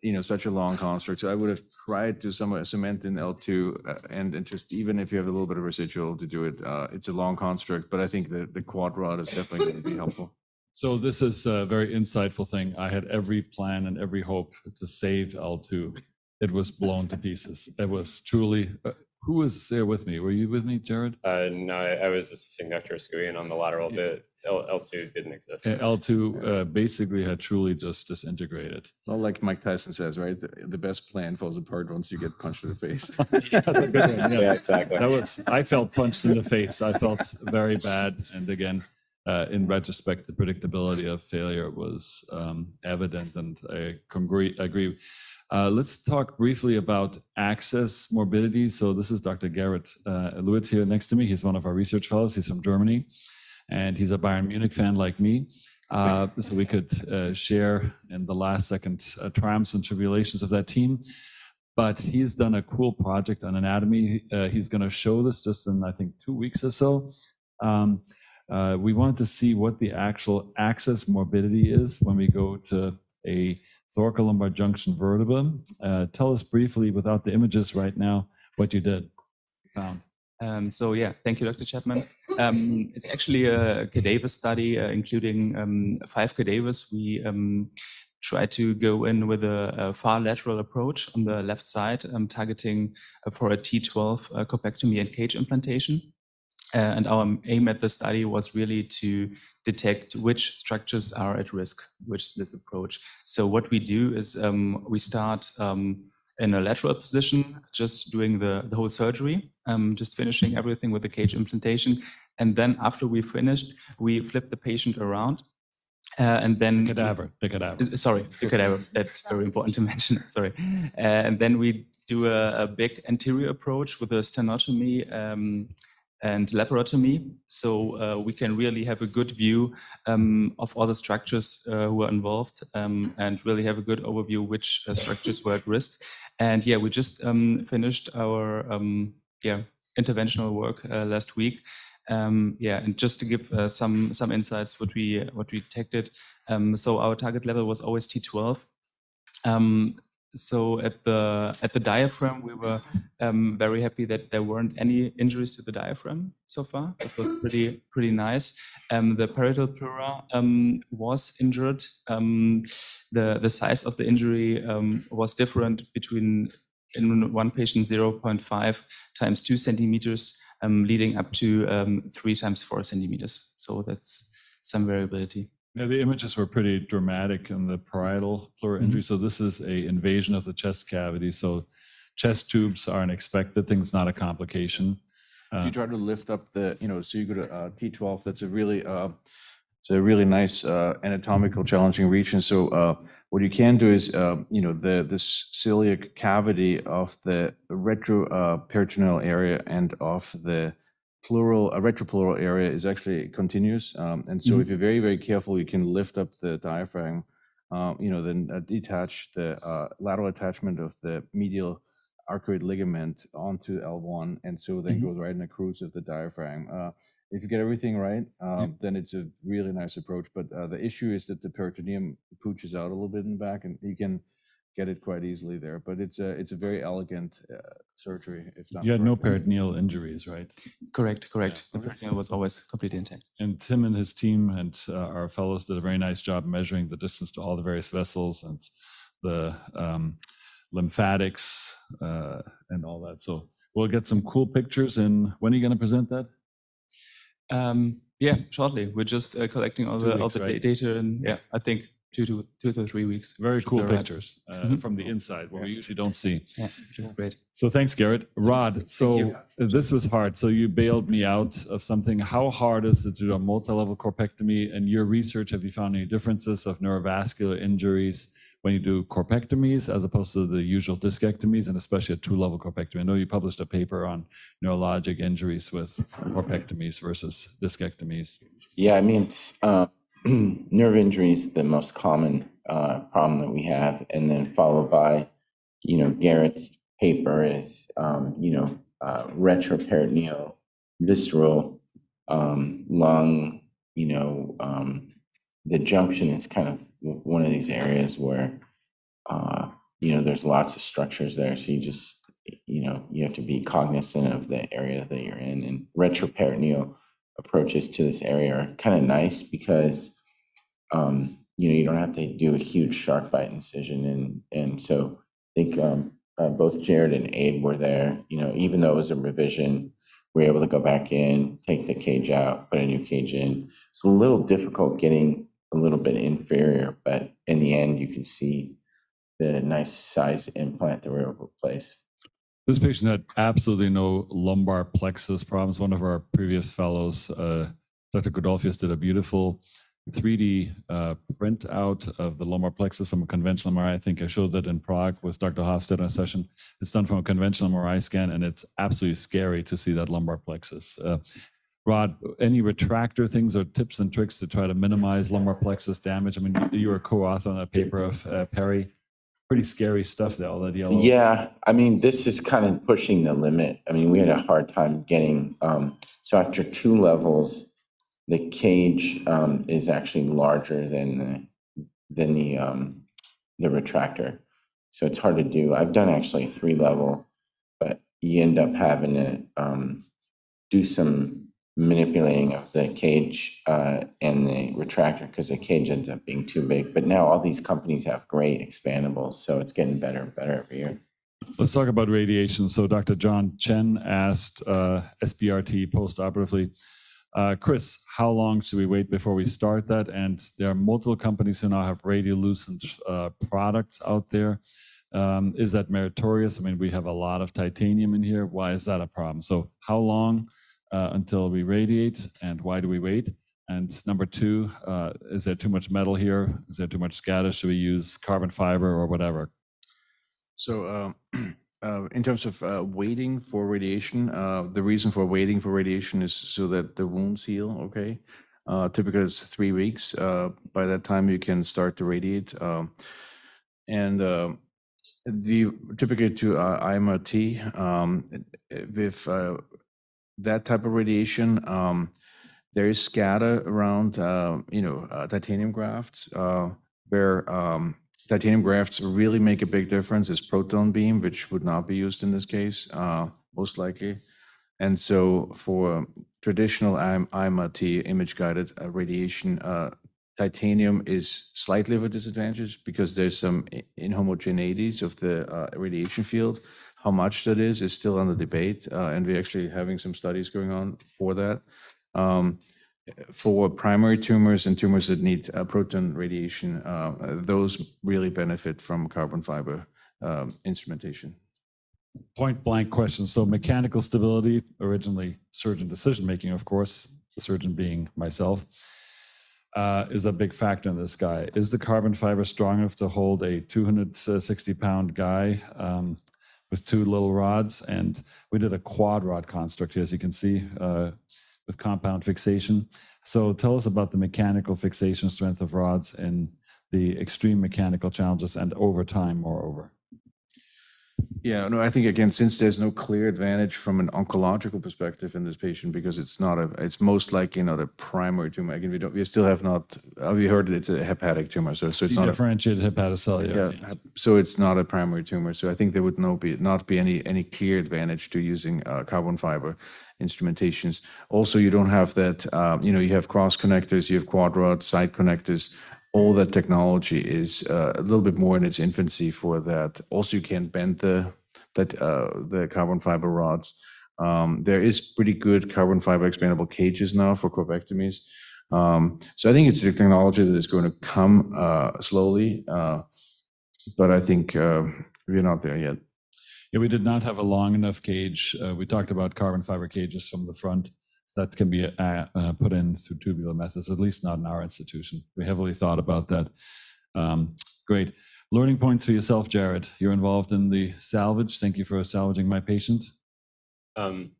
you know, such a long construct. So I would have tried to somewhat cement in L2 uh, and, and just even if you have a little bit of residual to do it, uh, it's a long construct, but I think the, the quad rod is definitely going to be helpful. So this is a very insightful thing. I had every plan and every hope to save L2. It was blown to pieces. It was truly, uh, who was there with me? Were you with me, Jared? uh, no, I, I was assisting Dr. Oskouian on the lateral bit. L, L2 didn't exist. Uh, L2 uh, basically had truly just disintegrated. Well, like Mike Tyson says, right? The, the best plan falls apart once you get punched in the face. That's a good one, Yeah, exactly. That was, I felt punched in the face. I felt very bad. And again, uh, in retrospect, the predictability of failure was um, evident and I congree, agree. Uh, let's talk briefly about access morbidity. So this is Dr. Garrett uh, Lewitt here next to me. He's one of our research fellows. He's from Germany and he's a Bayern Munich fan like me. Uh, so we could uh, share in the last second uh, triumphs and tribulations of that team but he's done a cool project on anatomy. Uh, he's going to show this just in, I think, two weeks or so. Um, uh, we want to see what the actual access morbidity is when we go to a thoracolumbar junction vertebra. Uh, tell us briefly, without the images right now, what you did, found. Um, so yeah, thank you, Dr. Chapman. Um, it's actually a cadaver study, uh, including um, five cadavers. We um, try to go in with a, a far lateral approach on the left side, um, targeting uh, for a T12 uh, corpectomy and cage implantation. Uh, and our aim at the study was really to detect which structures are at risk with this approach. So what we do is um, we start um, in a lateral position, just doing the, the whole surgery, um, just finishing everything with the cage implantation. And then after we finished, we flip the patient around. Uh, and then Cadaver, the cadaver. uh, Sorry, the cadaver. That's very important to mention. Sorry. Uh, and then we do a, a big anterior approach with a sternotomy um, and laparotomy. So uh, we can really have a good view um, of all the structures uh, who are involved um, and really have a good overview which uh, structures were at risk. And yeah, we just um, finished our um, yeah interventional work uh, last week. Um, yeah, and just to give uh, some some insights, what we what we detected. Um, so our target level was always T12. Um, so at the at the diaphragm, we were um, very happy that there weren't any injuries to the diaphragm so far. That was pretty pretty nice. Um, the parietal pleura um, was injured. Um, the the size of the injury um, was different between in one patient 0.5 times two centimeters, um, leading up to three times four centimeters. So that's some variability. Yeah, the images were pretty dramatic in the parietal pleural injury. So this is a invasion of the chest cavity. So chest tubes are an expected thing. It's not a complication. Uh, you try to lift up the, you know, so you go to uh, T12, that's a really, uh, it's a really nice uh, anatomical challenging region. So uh, what you can do is, uh, you know, the this celiac cavity of the retroperitoneal area and of the pleural, uh, retropleural area is actually continuous. Um, and so if you're very, very careful, you can lift up the diaphragm, um, you know, then uh, detach the uh, lateral attachment of the medial arcuate ligament onto L1, and so then Mhm. goes right in the crus of the diaphragm. Uh, if you get everything right, um, then it's a really nice approach. But uh, the issue is that the peritoneum pooches out a little bit in the back, and you can get it quite easily there. But it's a, it's a very elegant uh, surgery. If done You had no correctly. peritoneal injuries, right? Correct, correct. The okay. peritoneum was always completely intact. And Tim and his team and uh, our fellows did a very nice job measuring the distance to all the various vessels and the um, lymphatics uh, and all that. So we'll get some cool pictures. And when are you going to present that? Um, yeah, shortly. We're just uh, collecting all Two the all the right? data, and yeah, I think two to two to three weeks. Very cool be all right. pictures uh, Mhm. from the inside, what we usually don't see. Yeah, that's great. So thanks, Garrett. Rod, so this was hard. So you bailed me out of something. How hard is it to do a multi-level corpectomy? And your research, have you found any differences of neurovascular injuries when you do corpectomies as opposed to the usual discectomies, and especially a two-level corpectomy? I know you published a paper on neurologic injuries with corpectomies versus discectomies. Yeah, I mean, uh, nerve injury is the most common uh, problem that we have, and then followed by, you know, Garrett's paper is, um, you know, uh, retroperitoneal, visceral, um, lung. You know, um, the junction is kind of one of these areas where, uh, you know, there's lots of structures there, so you just, you know, you have to be cognizant of the area that you're in, and retroperitoneal approaches to this area are kind of nice because um, you know you don't have to do a huge shark bite incision and and so I think um, uh, both Jared and Abe were there. You know, even though it was a revision, we were able to go back in, take the cage out, put a new cage in. It's a little difficult getting a little bit inferior, but in the end, you can see the nice size implant that we were able to place. This patient had absolutely no lumbar plexus problems. One of our previous fellows, uh, Dr. Godolphius, did a beautiful 3D uh, print out of the lumbar plexus from a conventional MRI. I think I showed that in Prague with Dr. Hofstetter in a session. It's done from a conventional MRI scan, and it's absolutely scary to see that lumbar plexus. Uh, Rod, any retractor things or tips and tricks to try to minimize lumbar plexus damage? I mean, you- were co-author on that paper of uh, Perry. Pretty scary stuff there, all that yellow. Yeah, I mean, this is kind of pushing the limit. I mean, we had a hard time getting, um, so after two levels, the cage, um, is actually larger than the, than the, um, the retractor. So it's hard to do. I've done actually three level, but you end up having to, um, do some manipulating of the cage, uh, and the retractor because the cage ends up being too big. But now all these companies have great expandables, so it's getting better and better every year. Let's talk about radiation. So Dr. John Chen asked uh, SBRT postoperatively, uh, Chris, how long should we wait before we start that? And there are multiple companies who now have radiolucent uh, products out there. Um, is that meritorious? I mean, we have a lot of titanium in here. Why is that a problem? So how long uh, until we radiate and why do we wait? And number two, uh, is there too much metal here? Is there too much scatter? Should we use carbon fiber or whatever? So, um, uh, in terms of uh, waiting for radiation, uh, the reason for waiting for radiation is so that the wounds heal. Okay, uh, typically it's three weeks. Uh, by that time, you can start to radiate, um, and uh, the typically to uh, IMRT um, with that type of radiation. Um, there is scatter around, uh, you know, uh, titanium grafts, uh, where um, titanium grafts really make a big difference is proton beam, which would not be used in this case, uh, most likely. And so for traditional IMRT, image-guided uh, radiation, uh, titanium is slightly of a disadvantage because there's some inhomogeneities of the radiation field. How much that is, is still under debate, uh, and we're actually having some studies going on for that. Um, for primary tumors and tumors that need uh, proton radiation, uh, those really benefit from carbon fiber um, instrumentation. point blank question. So mechanical stability, originally surgeon decision making, of course, the surgeon being myself, uh, is a big factor in this guy. Is the carbon fiber strong enough to hold a 260 pound guy um, with two little rods? And we did a quad rod construct here, as you can see, uh, with compound fixation. So tell us about the mechanical fixation strength of rods and the extreme mechanical challenges and over time, moreover. Yeah, no, I think again, since there's no clear advantage from an oncological perspective in this patient, because it's not a, it's most likely not a primary tumor. Again, we don't, we still have not, have you heard it? It's a hepatic tumor, so, so it's not a Differentiated hepatocellular. Yeah, so it's not a primary tumor. So I think there would no be, not be any, any clear advantage to using uh, carbon fiber instrumentations. Also, you don't have that, uh, you know, you have cross connectors, you have quad rod, side connectors. All that technology is uh, a little bit more in its infancy for that. Also, you can't bend the, that, uh, the carbon fiber rods. Um, There is pretty good carbon fiber expandable cages now for corpectomies. Um, So I think it's a technology that is going to come uh, slowly. uh, but I think uh, we're not there yet. Yeah, we did not have a long enough cage. Uh, we talked about carbon fiber cages from the front that can be uh, uh, put in through tubular methods, at least not in our institution. We heavily thought about that. Um, great. Learning points for yourself, Jared. You're involved in the salvage. Thank you for salvaging my patient. Um,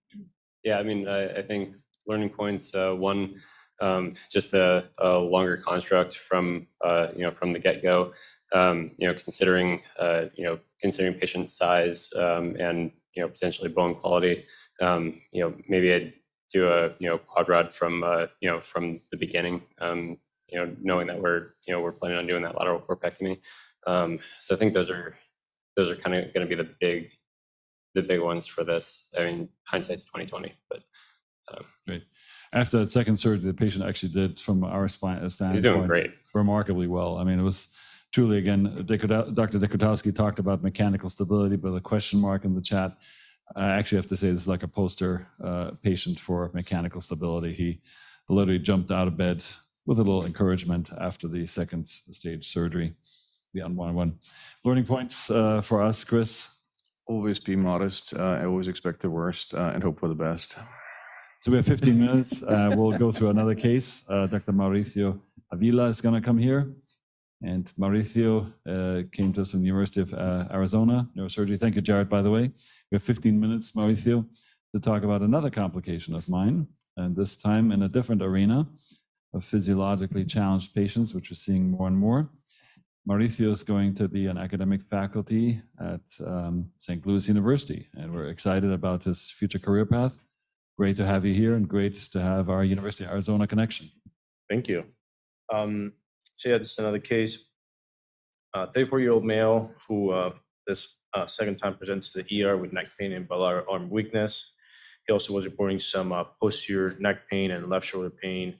yeah, I mean, I, I think learning points. Uh, one, um, just a, a longer construct from uh, you know from the get go. Um, you know, considering uh, you know considering patient size um, and you know potentially bone quality. Um, you know, maybe I'd do a you know quad rod from uh, you know from the beginning. Um, you know, knowing that we're you know we're planning on doing that lateral corpectomy. Um, so I think those are those are kind of going to be the big the big ones for this. I mean, hindsight's twenty twenty, but Great. After that second surgery, the patient actually did, from our spine uh, standpoint, he's doing great. remarkably well. I mean, it was truly, again, Dr. Dekutoski talked about mechanical stability, but a question mark in the chat. I actually have to say this is like a poster uh, patient for mechanical stability. He literally jumped out of bed with a little encouragement after the second stage surgery, the unwanted one. Learning points uh, for us, Chris. Always be modest. Uh, I always expect the worst uh, and hope for the best. So we have 15 minutes. Uh, we'll go through another case. Uh, Dr. Mauricio Avila is going to come here. And Mauricio uh, came to us from the University of uh, Arizona, neurosurgery. Thank you, Jared, by the way. We have 15 minutes, Mauricio, to talk about another complication of mine, and this time in a different arena of physiologically challenged patients, which we're seeing more and more. Mauricio is going to be an academic faculty at um, St. Louis University, and we're excited about his future career path. Great to have you here and great to have our University of Arizona connection. Thank you. Um, so yeah, this is another case. Uh, 34-year-old male who uh, this uh, second time presents to the ER with neck pain and bilateral arm weakness. He also was reporting some uh, posterior neck pain and left shoulder pain.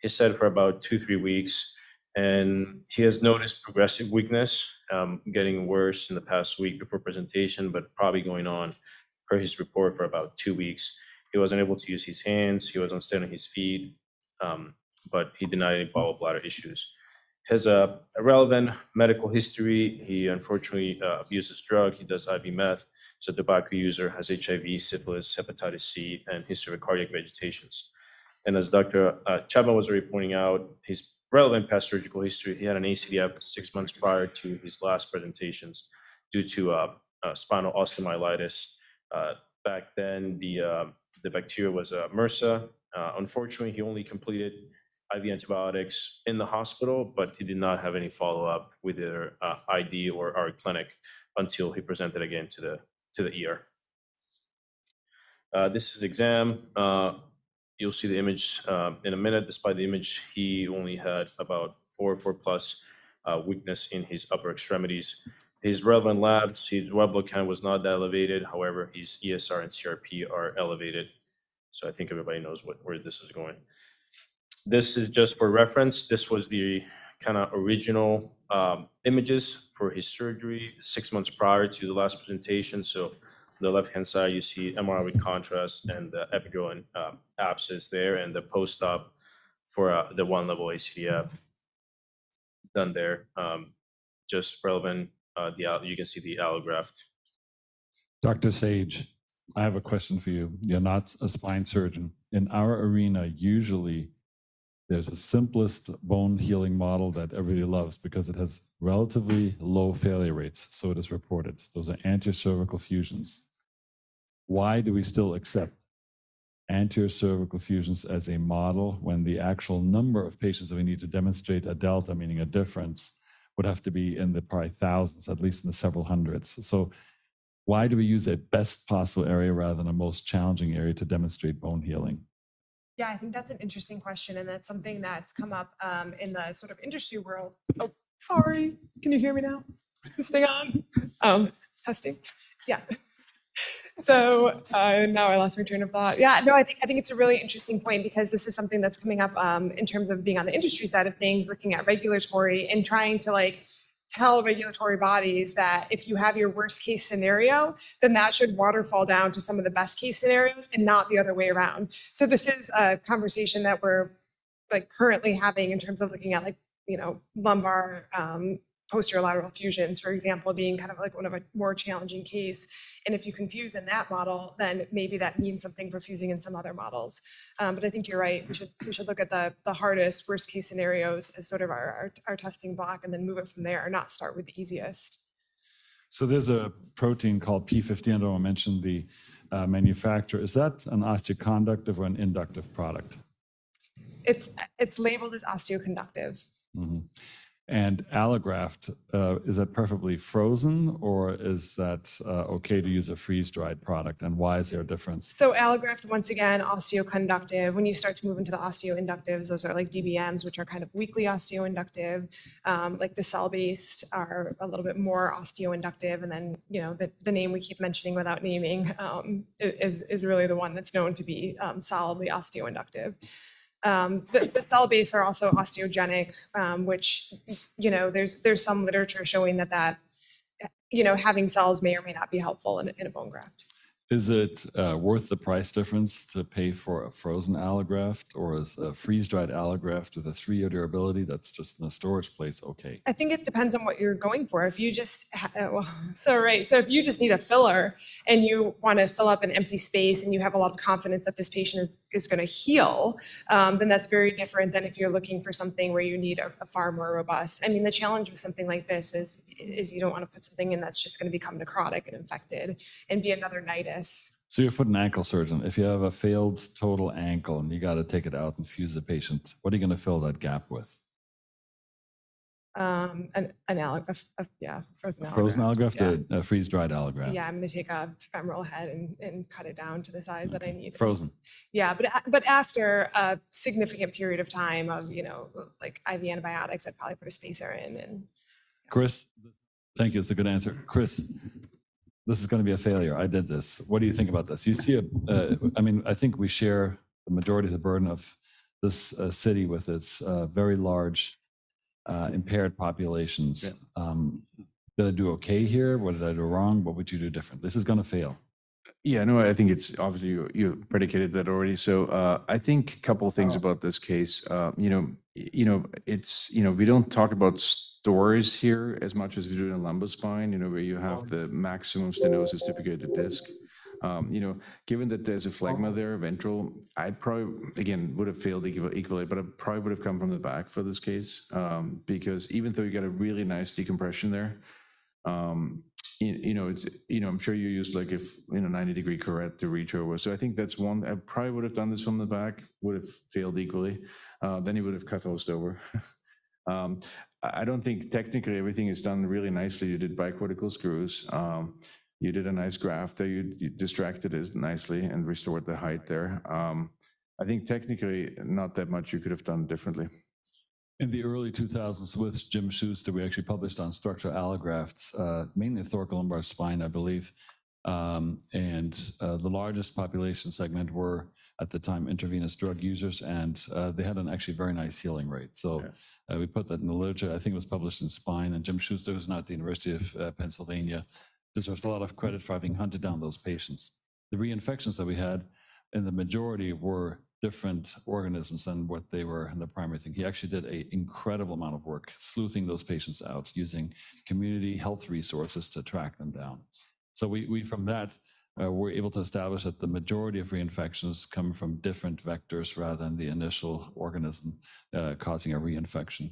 He said for about two, three weeks, and he has noticed progressive weakness, um, getting worse in the past week before presentation, but probably going on per his report for about two weeks. He wasn't able to use his hands. He was unsteady on his feet, um, but he denied any bowel bladder issues. Has a, relevant medical history. He unfortunately uh, abuses drug. He does IV meth. He's a tobacco user. Has HIV, syphilis, hepatitis C, and history of cardiac vegetations. And as Dr. uh, Chapman was already pointing out, his relevant past surgical history, he had an ACDF six months prior to his last presentations due to uh, uh, spinal osteomyelitis. Uh, back then, the uh, the bacteria was uh, MRSA. Unfortunately, he only completed IV antibiotics in the hospital, but he did not have any follow-up with either uh, ID or our clinic until he presented again to the to the ER. Uh, this is exam. Uh, you'll see the image uh, in a minute. Despite the image, he only had about four, four plus uh, weakness in his upper extremities. His relevant labs, his red blood count was not that elevated. However, his ESR and CRP are elevated. So I think everybody knows what, where this is going. This is just for reference. This was the kind of original um, images for his surgery six months prior to the last presentation. So the left-hand side, you see MRI with contrast and the epidural and um, abscess there and the post-op for uh, the one-level ACDF done there. Um, Just relevant, uh, the, you can see the allograft. Dr. Sage, I have a question for you. You're not a spine surgeon. In our arena, usually there's a simplest bone healing model that everybody loves because it has relatively low failure rates. So it is reported. Those are anterior cervical fusions. Why do we still accept anterior cervical fusions as a model when the actual number of patients that we need to demonstrate a delta, meaning a difference, would have to be in the probably thousands, at least in the several hundreds? So Why do we use a best possible area rather than a most challenging area to demonstrate bone healing? Yeah, I think that's an interesting question, and that's something that's come up um, in the sort of industry world. Oh, sorry, can you hear me now? Is this thing on? Um, testing. Yeah. So uh, now I lost my train of thought. Yeah, no, I think I think it's a really interesting point because this is something that's coming up um, in terms of being on the industry side of things, looking at regulatory and trying to like tell regulatory bodies that if you have your worst case scenario, then that should waterfall down to some of the best case scenarios and not the other way around. So this is a conversation that we're like currently having in terms of looking at like, you know, lumbar um, posterior lateral fusions, for example, being kind of like one of a more challenging case. And if you confuse in that model, then maybe that means something for fusing in some other models. Um, but I think you're right. We should we should look at the the hardest worst case scenarios as sort of our, our our testing block and then move it from there, and not start with the easiest. So there's a protein called P50, I don't want to mention the uh, manufacturer. Is that an osteoconductive or an inductive product? It's it's labeled as osteoconductive. Mhm. And allograft, uh, is that perfectly frozen or is that uh, okay to use a freeze-dried product? And why is there a difference? So allograft, once again, osteoconductive. When you start to move into the osteoinductives, those are like DBMs, which are kind of weakly osteoinductive. Um, like the cell-based are a little bit more osteoinductive. And then, you know, the, the name we keep mentioning without naming um, is, is really the one that's known to be um, solidly osteoinductive. Um, the, the cell base are also osteogenic, um, which, you know, there's, there's some literature showing that that, you know, having cells may or may not be helpful in, in a bone graft. Is it uh, worth the price difference to pay for a frozen allograft or is a freeze-dried allograft with a three-year durability that's just in a storage place okay? I think it depends on what you're going for. If you just, ha- uh, well, so right, so if you just need a filler and you want to fill up an empty space and you have a lot of confidence that this patient is, is going to heal, um, then that's very different than if you're looking for something where you need a, a far more robust. I mean, the challenge with something like this is, is you don't want to put something in that's just going to become necrotic and infected and be another nidus. So you're a foot and ankle surgeon. If you have a failed total ankle and you got to take it out and fuse the patient, what are you going to fill that gap with? Um, an, an allo, a f- a- yeah, frozen allograft. frozen allograft yeah. a freeze-dried allograft? Yeah, I'm going to take a femoral head and, and cut it down to the size that I need. Frozen. Yeah, but but after a significant period of time of you know like IV antibiotics, I'd probably put a spacer in and Chris, thank you. It's a good answer. Chris, this is going to be a failure. I did this. What do you think about this? You see, a, uh, I mean, I think we share the majority of the burden of this uh, city with its uh, very large uh, impaired populations. Um, did I do okay here? What did I do wrong? What would you do different? This is going to fail. Yeah, no, I think it's obviously you, you predicated that already. So uh, I think a couple of things about this case. Uh, you know, you know, it's you know we don't talk about stories here as much as we do in lumbar spine. You know, where you have the maximum stenosis duplicated disc. Um, you know, given that there's a phlegma there, ventral, I probably again would have failed equal- equally, but I probably would have come from the back for this case um, because even though you got a really nice decompression there, um, you, you know, it's, you know, I'm sure you used like if, you know, 90 degree correct to reach over. So I think that's one, I probably would have done this from the back, would have failed equally. Uh, then he would have cut host over. um, I I don't think technically everything is done really nicely. You did bicortical screws. Um, you did a nice graft there. You, you distracted it nicely and restored the height there. Um, I think technically not that much you could have done differently. In the early 2000s with Jim Schuster, we actually published on structural allografts, uh, mainly thoracolumbar spine, I believe. Um, and uh, the largest population segment were at the time intravenous drug users, and uh, they had an actually very nice healing rate. So uh, we put that in the literature. I think it was published in Spine, and Jim Schuster, who's not at the University of uh, Pennsylvania, deserves a lot of credit for having hunted down those patients. The reinfections that we had, in the majority, were different organisms than what they were in the primary thing. He actually did an incredible amount of work sleuthing those patients out using community health resources to track them down. So we, we from that, uh, we're able to establish that the majority of reinfections come from different vectors rather than the initial organism uh, causing a reinfection.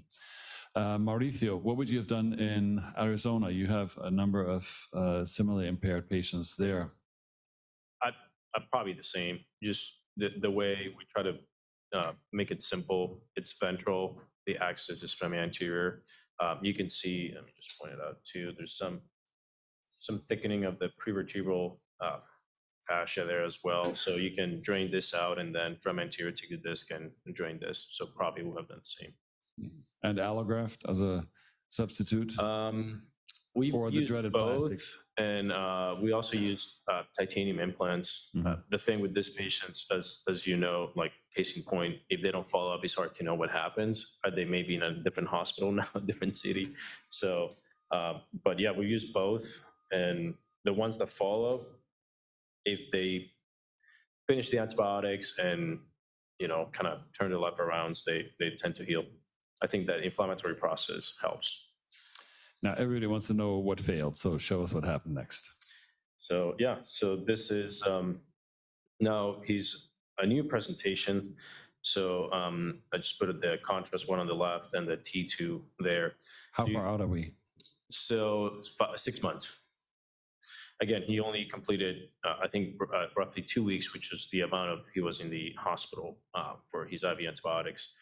Uh, Mauricio, what would you have done in Arizona? You have a number of uh, similarly impaired patients there. Uh, probably the same, just the, the way we try to uh, make it simple. It's ventral, the axis is femi-anterior. Um, You can see, let me just point it out too, there's some some thickening of the prevertebral uh, fascia there as well. So you can drain this out and then from anterior to the disc and drain this. So probably we'll have done the same. And allograft as a substitute Um, We've for the dreaded both, plastics? And uh, we also used uh, titanium implants. Uh, Mhm. The thing with this patients, as, as you know, like case in point, if they don't follow up, it's hard to know what happens. Uh, They may be in a different hospital now, a different city. So, uh, but yeah, we use both. And the ones that follow, if they finish the antibiotics and, you know, kind of turn their life around, they, they tend to heal. I think that inflammatory process helps. Now, everybody wants to know what failed, so show us what happened next. So yeah, so this is um, now he's a new presentation. So um, I just put the contrast one on the left and the T2 there. How you- far out are we? So it's fi- six months. Again, he only completed, uh, I think, uh, roughly two weeks, which is the amount of he was in the hospital uh, for his IV antibiotics.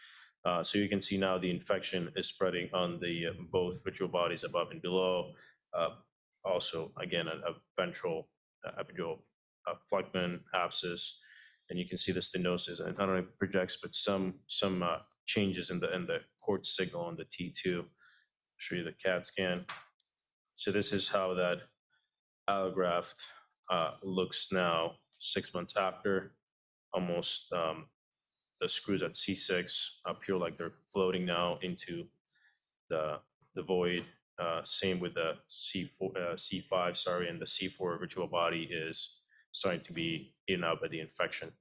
Uh, So you can see now the infection is spreading on the uh, both visual bodies above and below. Uh, Also, again, a ventral epidural uh, abscess. And you can see the stenosis, and know if it projects, but some, some changes in the, in the cord signal on the T2 I'll show you the CAT scan. So this is how that allograft looks now, six months after. Almost um, the screws at C6 appear like they're floating now into the the void. Uh, Same with the C4, uh, C5, sorry, and the C4 vertebral body is starting to be eaten out by the infection.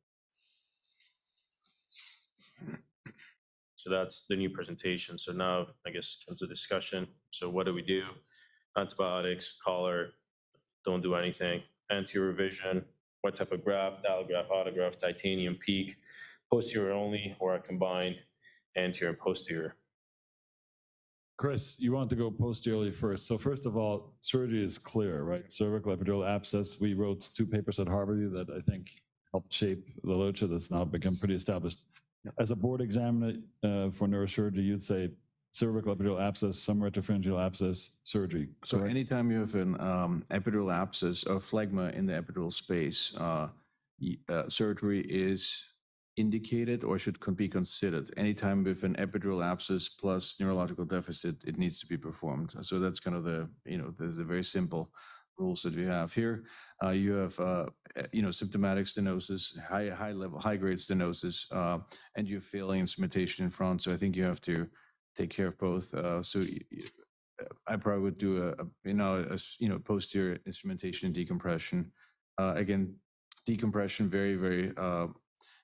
So that's the new presentation. So now, I guess, comes the discussion. So what do we do? Antibiotics, collar, don't do anything. Anterior vision, what type of graft, allograft, autograft, titanium, PEEK, posterior only, or a combined anterior and posterior. Chris, you want to go posteriorly first. So first of all, surgery is clear, right? Cervical epidural abscess. We wrote two papers at Harvard that I think helped shape the literature that's now become pretty established. As a board examiner uh, for neurosurgery, you'd say cervical epidural abscess, some retropharyngeal abscess, surgery. So correct? anytime you have an um, epidural abscess or phlegma in the epidural space, uh, uh, surgery is indicated or should be considered. Anytime with an epidural abscess plus neurological deficit, it needs to be performed. So that's kind of the, you know, there's a very simple rules that we have here. Uh, You have, uh, eh, you know, symptomatic stenosis, high, high level, high grade stenosis, uh, and you're failing instrumentation in front. So I think you have to take care of both. Uh, So I probably would do a, a, you know, a, you know, posterior instrumentation and decompression. Uh, again, decompression, very, very, uh,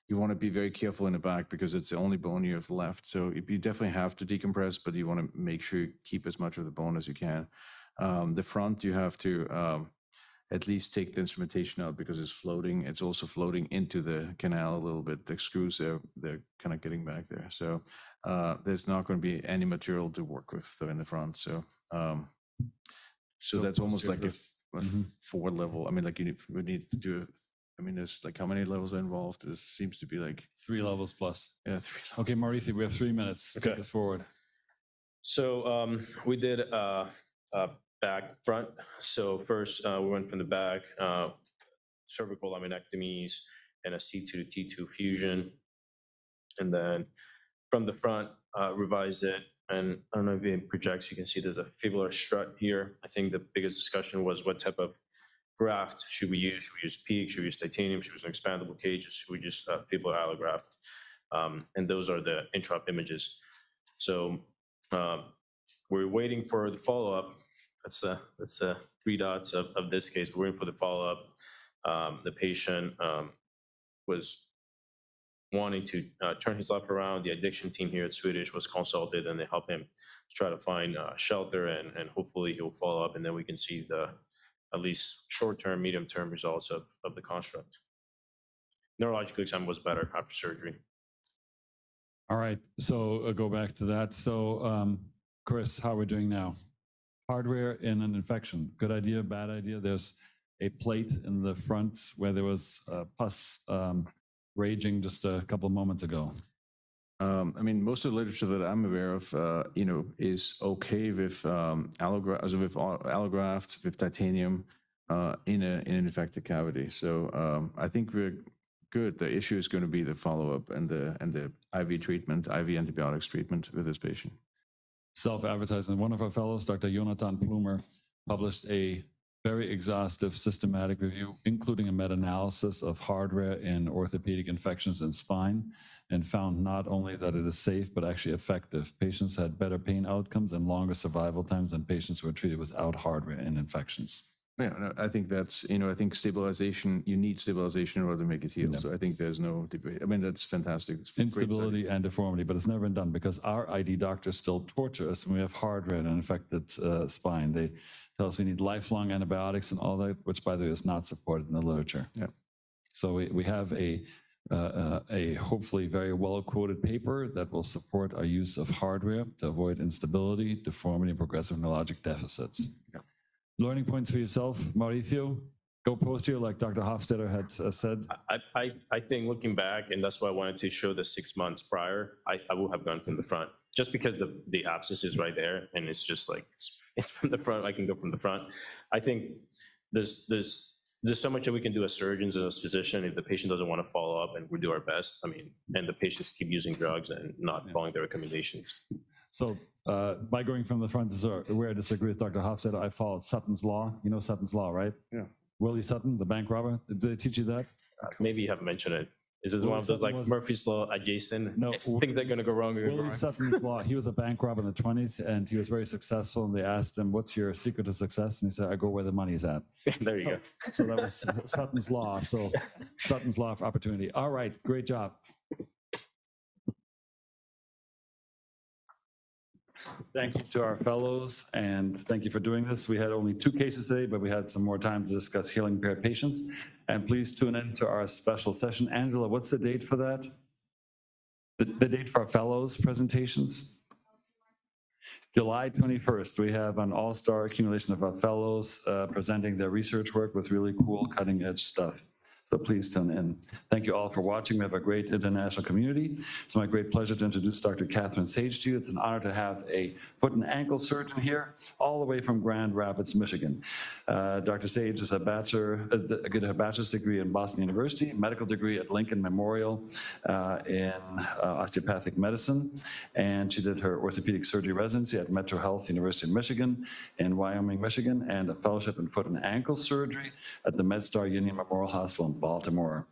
you want to be very careful in the back because it's the only bone you have left. So you definitely have to decompress, but you want to make sure you keep as much of the bone as you can. Um, the front, you have to, um, at least take the instrumentation out because it's floating. It's also floating into the canal a little bit. The screws, they're, they're kind of getting back there. So uh, there's not going to be any material to work with though in the front. So, um, so So that's almost like a, posterior f- a Mhm. four level. I mean, like you need, we need to do, I mean, there's like how many levels are involved? This seems to be like, Three levels plus. yeah, three. levels. Okay, Marithi, we have three minutes. Take Okay. us forward. So um, we did uh, uh, back front. So first uh, we went from the back, uh, cervical laminectomies and a C2 to T2 fusion. And then from the front, uh, revised it. And I don't know if it projects, you can see there's a fibular strut here. I think the biggest discussion was what type of graft should we use? Should we use PEEK? Should we use titanium? Should we use an expandable cage? Or Should we just uh, fibular allograft? Um, And those are the intra images. So um, we're waiting for the follow-up. That's the, that's the three dots of, of this case. We're waiting for the follow-up. Um, The patient um, was wanting to uh, turn his life around. The addiction team here at Swedish was consulted and they helped him to try to find uh, shelter and, and hopefully he'll follow up and then we can see the at least short-term, medium-term results of, of the construct. Neurological exam was better after surgery. All right, so uh, go back to that. So, um, Chris, how are we doing now? Hardware in an infection. Good idea, bad idea? There's a plate in the front where there was pus um, raging just a couple moments ago. Um, I mean, most of the literature that I'm aware of, uh, you know, is okay with um, allograft, with al- allograft, with titanium uh, in a in an infected cavity. So um, I think we're good. The issue is going to be the follow-up and the and the IV treatment, IV antibiotics treatment with this patient. Self-advertising. One of our fellows, Dr. Jonathan Plumer, published a very exhaustive systematic review, including a meta-analysis of hardware in orthopedic infections and spine, and found not only that it is safe, but actually effective. Patients had better pain outcomes and longer survival times than patients who were treated without hardware in infections. Yeah, no, I think that's, you know, I think stabilization, you need stabilization in order to make it heal. Yeah. So I think there's no debate. I mean, that's fantastic. It's a great study. Instability and deformity, but it's never been done because our ID doctors still torture us when we have hardware and an infected uh, spine. They tell us we need lifelong antibiotics and all that, which by the way is not supported in the literature. Yeah. So we, we have a, uh, uh, a hopefully very well quoted paper that will support our use of hardware to avoid instability, deformity, and progressive neurologic deficits. Learning points for yourself, Mauricio. Go post here, like Dr. Hofstetter had uh, said. I, I, I think looking back, and that's why I wanted to show the six months prior, I, I would have gone from the front, just because the, the abscess is right there, and it's just like, it's, it's from the front, I can go from the front. I think there's, there's, there's so much that we can do as surgeons and as physicians, if the patient doesn't want to follow up, and we do our best, I mean, and the patients keep using drugs and not following the recommendations. So uh, by going from the front, this is where I disagree with Dr. Hofstetter. I followed Sutton's Law. You know Sutton's Law, right? Yeah. Willie Sutton, the bank robber. Did they teach you that? Uh, Maybe you haven't mentioned it. Is it Willie one of those Sutton like was- Murphy's Law adjacent? No. Things that are gonna go wrong are gonna go Willie wrong. Sutton's Law. He was a bank robber in the 20s and he was very successful. And they asked him, What's your secret to success? And he said, I go where the money's at. There you go. So that was Sutton's Law. So Sutton's Law of Opportunity. All right. Great job. Thank you to our fellows and thank you for doing this. We had only two cases today, but we had some more time to discuss healing patients. And please tune in to our special session. Angela, what's the date for that? The, the date for our fellows presentations? July 21st, we have an all-star accumulation of our fellows uh, presenting their research work with really cool cutting-edge stuff. So please tune in. Thank you all for watching. We have a great international community. It's my great pleasure to introduce Dr. Katherine Sage to you. It's an honor to have a foot and ankle surgeon here, all the way from Grand Rapids, Michigan. Uh, Dr. Sage is a bachelor, uh, got a bachelor's degree in Boston University, medical degree at Lincoln Memorial uh, in uh, osteopathic medicine, and she did her orthopedic surgery residency at Metro Health University of Michigan in Wyoming, Michigan, and a fellowship in foot and ankle surgery at the MedStar Union Memorial Hospital Baltimore.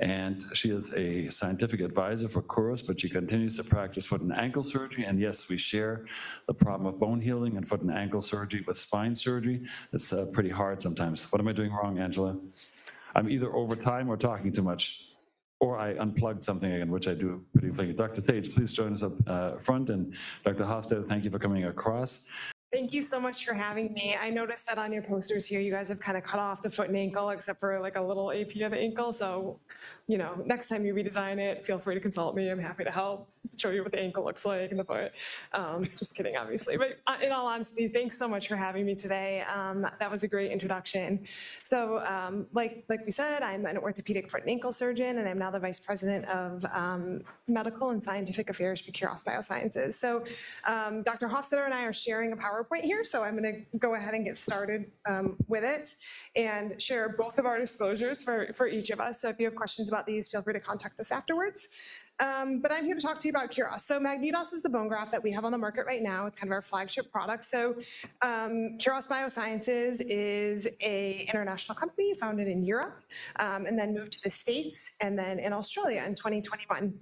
And she is a scientific advisor for Kuros, but she continues to practice foot and ankle surgery. And yes, we share the problem of bone healing and foot and ankle surgery with spine surgery. It's uh, pretty hard sometimes. What am I doing wrong, Angela? I'm either over time or talking too much. Or I unplugged something again, which I do pretty frequently. Dr. Sage, please join us up uh, front. And Dr. Hofstetter, thank you for coming across. Thank you so much for having me. I noticed that on your posters here, you guys have kind of cut off the foot and ankle except for like a little AP of the ankle. So, you know, next time you redesign it, feel free to consult me. I'm happy to help show you what the ankle looks like and the foot. Um, just kidding, obviously. But uh, in all honesty, thanks so much for having me today. Um, that was a great introduction. So, um, like like we said, I'm an orthopedic foot and ankle surgeon, and I'm now the vice president of um, medical and scientific affairs for Kuros Biosciences. So, um, Dr. Hofstetter and I are sharing a PowerPoint here, so I'm going to go ahead and get started um, with it and share both of our disclosures for, for each of us. So if you have questions about these, feel free to contact us afterwards. Um, but I'm here to talk to you about Kuros. So MagnetOs is the bone graft that we have on the market right now. It's kind of our flagship product. So um, Kuros Biosciences is a international company founded in Europe um, and then moved to the States and then in Australia in 2021.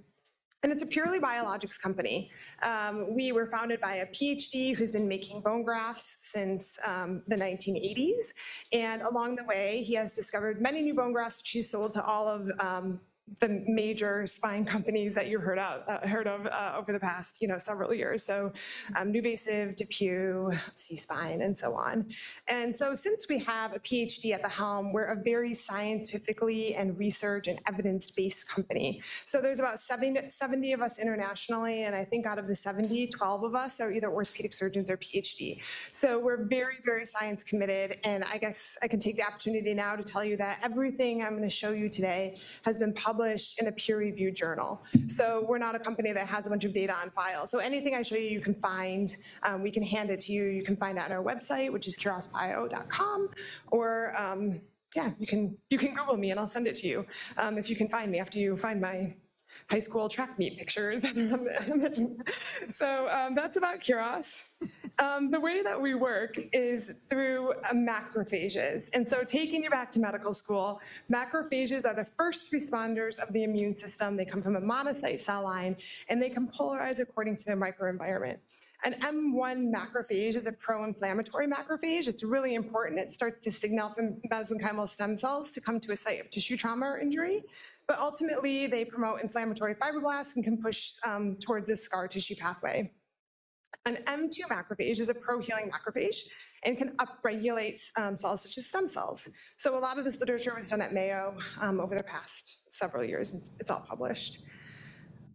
And it's a purely biologics company. Um, we were founded by a PhD who's been making bone grafts since um, the 1980s. And along the way, he has discovered many new bone grafts, which he's sold to all of um, the major spine companies that you've heard of, uh, heard of uh, over the past, you know, several years. So um, NuVasive, DePuy, SeaSpine, and so on. And so since we have a PhD at the helm, we're a very scientifically and research and evidence-based company. So there's about 70, 70 of us internationally, and I think out of the 70, 12 of us are either orthopedic surgeons or PhD. So we're very, very science committed, and I guess I can take the opportunity now to tell you that everything I'm going to show you today has been published published in a peer-reviewed journal. So we're not a company that has a bunch of data on file. So anything I show you, you can find, um, we can hand it to you. You can find it on our website, which is kurosbio.com, or um, yeah, you can you can Google me and I'll send it to you um, if you can find me after you find my high school track meet pictures. so um, that's about Kuros. Um, the way that we work is through macrophages. And so taking you back to medical school, macrophages are the first responders of the immune system. They come from a monocyte cell line and they can polarize according to the microenvironment. An M1 macrophage is a pro-inflammatory macrophage. It's really important. It starts to signal from mesenchymal stem cells to come to a site of tissue trauma or injury. But ultimately, they promote inflammatory fibroblasts and can push um, towards this scar tissue pathway. An M2 macrophage is a pro-healing macrophage and can upregulate um, cells such as stem cells. So a lot of this literature was done at Mayo um, over the past several years. It's, it's all published.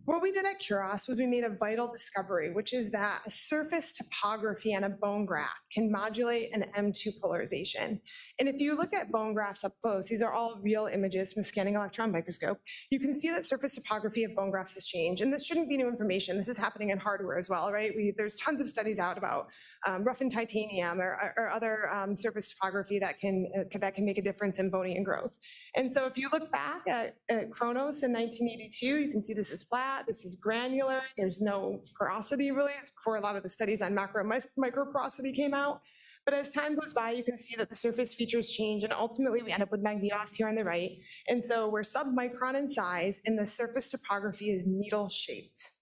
What we did at Kuros was we made a vital discovery, which is that a surface topography on a bone graft can modulate an M2 polarization. And if you look at bone grafts up close, these are all real images from scanning electron microscope, you can see that surface topography of bone grafts has changed. And this shouldn't be new information. This is happening in hardware as well, right? We, there's tons of studies out about um, roughened titanium or, or other um, surface topography that can, uh, that can make a difference in bony ingrowth. And so if you look back at, at Kronos in 1982, you can see this is flat, this is granular, there's no porosity really. It's before a lot of the studies on macro and micro porosity came out. But as time goes by, you can see that the surface features change, and ultimately we end up with MagnetOs here on the right. And so we're submicron in size, and the surface topography is needle-shaped.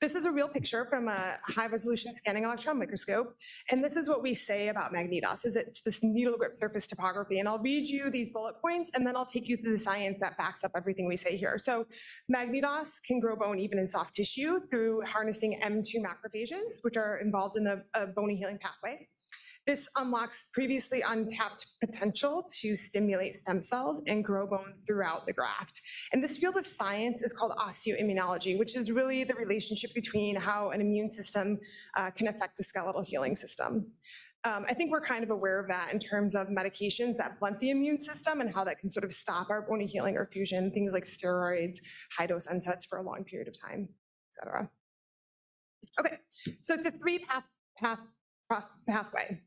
This is a real picture from a high-resolution scanning electron microscope, and this is what we say about MagnetOs, is it's this NeedleGrip surface topography. And I'll read you these bullet points, and then I'll take you through the science that backs up everything we say here. So MagnetOs can grow bone even in soft tissue through harnessing M2 macrophages, which are involved in the uh, bony healing pathway. This unlocks previously untapped potential to stimulate stem cells and grow bone throughout the graft. And this field of science is called osteoimmunology, which is really the relationship between how an immune system uh, can affect a skeletal healing system. Um, I think we're kind of aware of that in terms of medications that blunt the immune system and how that can sort of stop our bony healing or fusion, things like steroids, high dose NSAIDs for a long period of time, et cetera. Okay, so it's a three path, path pathway.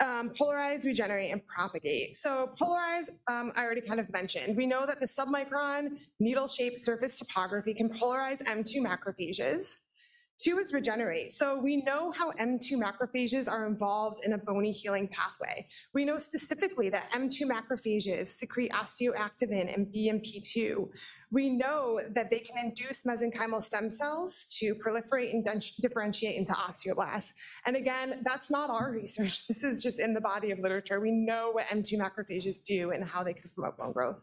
Um, polarize, regenerate, and propagate. So polarize, um, I already kind of mentioned. We know that the submicron needle-shaped surface topography can polarize M2 macrophages. Two is regenerate. So we know how M2 macrophages are involved in a bony healing pathway. We know specifically that M2 macrophages secrete osteoactivin and BMP2. We know that they can induce mesenchymal stem cells to proliferate and differentiate into osteoblasts. And again, that's not our research. This is just in the body of literature. We know what M2 macrophages do and how they can promote bone growth.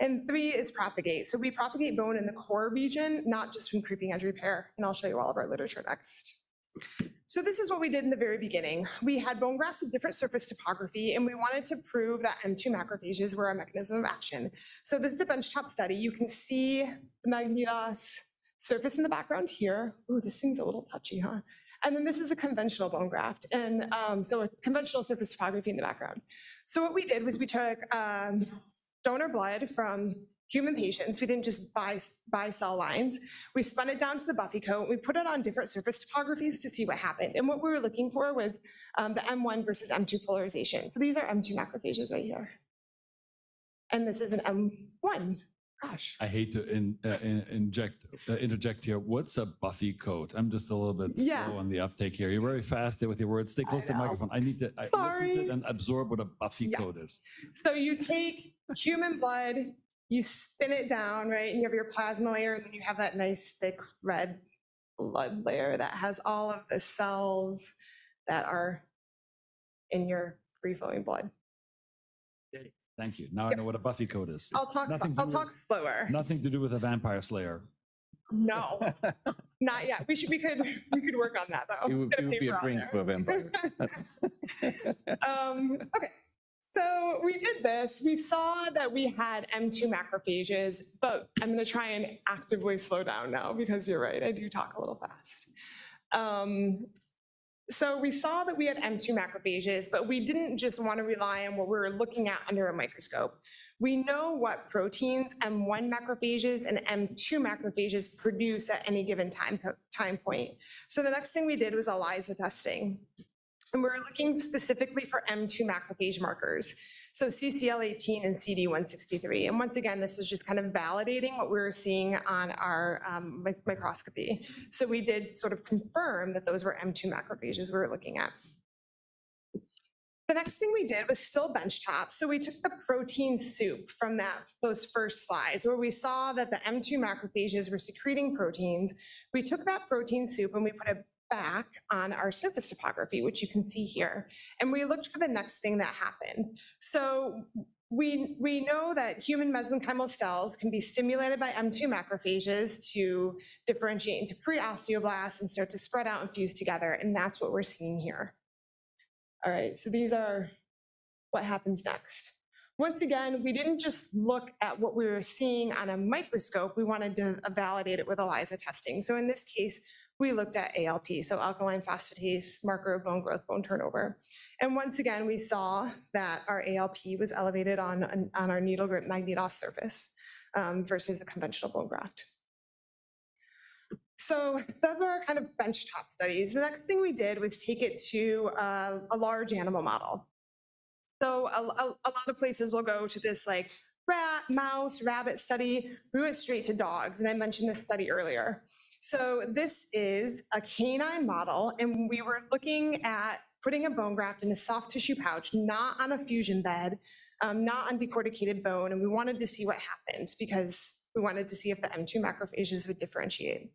And three is propagate. So we propagate bone in the core region, not just from creeping edge repair. And I'll show you all of our literature next. So this is what we did in the very beginning. We had bone grafts with different surface topography, and we wanted to prove that M2 macrophages were a mechanism of action. So this is a benchtop study. You can see the MagnetOs surface in the background here. Ooh, this thing's a little touchy, huh? And then this is a conventional bone graft, and um, so a conventional surface topography in the background. So what we did was we took um, donor blood from human patients. We didn't just buy, buy cell lines. We spun it down to the Buffy coat. We put it on different surface topographies to see what happened. And what we were looking for was um, the M1 versus M2 polarization. So these are M2 macrophages right here. And this is an M1. Gosh. I hate to in, uh, in, inject, uh, interject here. What's a Buffy coat? I'm just a little bit Yeah. slow on the uptake here. You're very fast there with your words. Stay close to the microphone. I need to I listen to it and absorb what a Buffy Yes. coat is. So you take human blood, you spin it down, right? And you have your plasma layer, and then you have that nice thick red blood layer that has all of the cells that are in your free flowing blood. Thank you. Now I know what a Buffy coat is. I'll talk, Nothing I'll do talk with- slower. Nothing to do with a vampire slayer. No, not yet. We should, we could, we could work on that though. It would, it would be a drink for a vampire. Um, okay, so we did this. We saw that we had M2 macrophages, but I'm going to try and actively slow down now because you're right, I do talk a little fast. Um, so we saw that we had M2 macrophages, but we didn't just want to rely on what we were looking at under a microscope. we know what proteins M1 macrophages and M2 macrophages produce at any given time, time point. So the next thing we did was ELISA testing. And we're looking specifically for M2 macrophage markers. So CCL18 and CD163. And once again, this was just kind of validating what we were seeing on our um, mic- microscopy. So we did sort of confirm that those were M2 macrophages we were looking at. The next thing we did was still benchtop. So we took the protein soup from that, those first slides where we saw that the M2 macrophages were secreting proteins. We took that protein soup and we put it back on our surface topography, which you can see here. And we looked for the next thing that happened. So we, we know that human mesenchymal cells can be stimulated by M2 macrophages to differentiate into pre-osteoblasts and start to spread out and fuse together. And that's what we're seeing here. All right, so these are what happens next. Once again, we didn't just look at what we were seeing on a microscope, we wanted to validate it with ELISA testing. So in this case, we looked at ALP, so alkaline phosphatase, marker of bone growth, bone turnover. And once again, we saw that our ALP was elevated on, on our needle grip MagnetOs surface um, versus the conventional bone graft. So those were our kind of benchtop studies. The next thing we did was take it to uh, a large animal model. So a, a, a lot of places will go to this like rat, mouse, rabbit study. We went straight to dogs, and I mentioned this study earlier. So this is a canine model, and we were looking at putting a bone graft in a soft tissue pouch, not on a fusion bed, um, not on decorticated bone, and we wanted to see what happened because we wanted to see if the M2 macrophages would differentiate.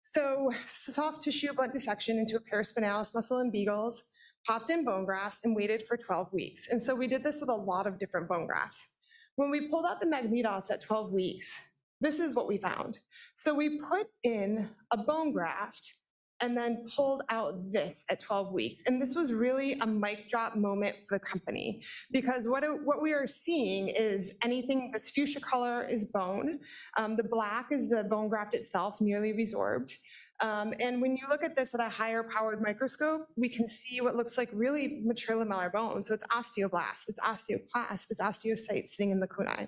So soft tissue blunt dissection into a paraspinalis muscle in beagles, popped in bone grafts and waited for 12 weeks. And so we did this with a lot of different bone grafts. When we pulled out the MagnetOs at 12 weeks, this is what we found. So we put in a bone graft and then pulled out this at 12 weeks. And this was really a mic drop moment for the company because what, what we are seeing is anything that's fuchsia color is bone. Um, the black is the bone graft itself, nearly resorbed. Um, and when you look at this at a higher powered microscope, we can see what looks like really mature lamellar bone. So it's osteoblasts, it's osteoclasts, it's osteocytes sitting in the kunai.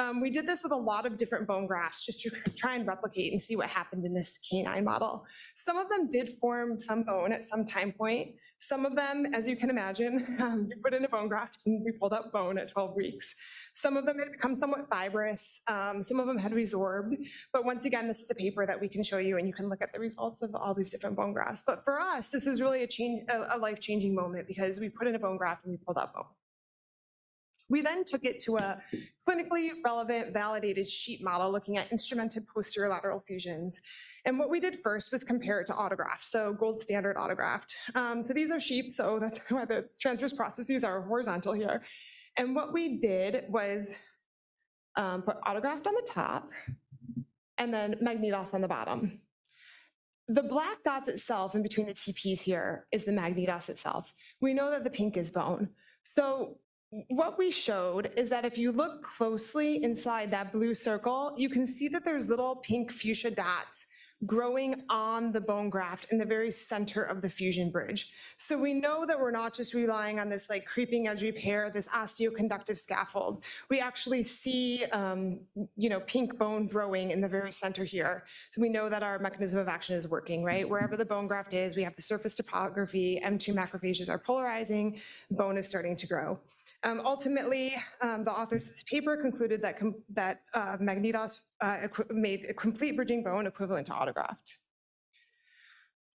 Um, we did this with a lot of different bone grafts just to try and replicate and see what happened in this canine model. Some of them did form some bone at some time point. Some of them, as you can imagine, um, you put in a bone graft and we pulled out bone at 12 weeks. Some of them had become somewhat fibrous. Um, some of them had resorbed. But once again, this is a paper that we can show you and you can look at the results of all these different bone grafts. But for us, this was really a, a life-changing moment because we put in a bone graft and we pulled out bone. We then took it to a clinically relevant, validated sheet model looking at instrumented posterior lateral fusions. And what we did first was compare it to autograft, so gold standard autograft. Um, so these are sheep, so that's why the transverse processes are horizontal here. And what we did was um, put autograft on the top and then MagnetOs on the bottom. The black dots itself in between the TPs here is the MagnetOs itself. We know that the pink is bone. So what we showed is that if you look closely inside that blue circle, you can see that there's little pink fuchsia dots growing on the bone graft in the very center of the fusion bridge. So we know that we're not just relying on this like creeping edge repair, this osteoconductive scaffold. We actually see, um, you know, pink bone growing in the very center here. So we know that our mechanism of action is working, right? Wherever the bone graft is, we have the surface topography, M2 macrophages are polarizing, bone is starting to grow. Um, ultimately, um, the authors of this paper concluded that, com- that uh, MagnetOs uh, made a complete bridging bone equivalent to autograft.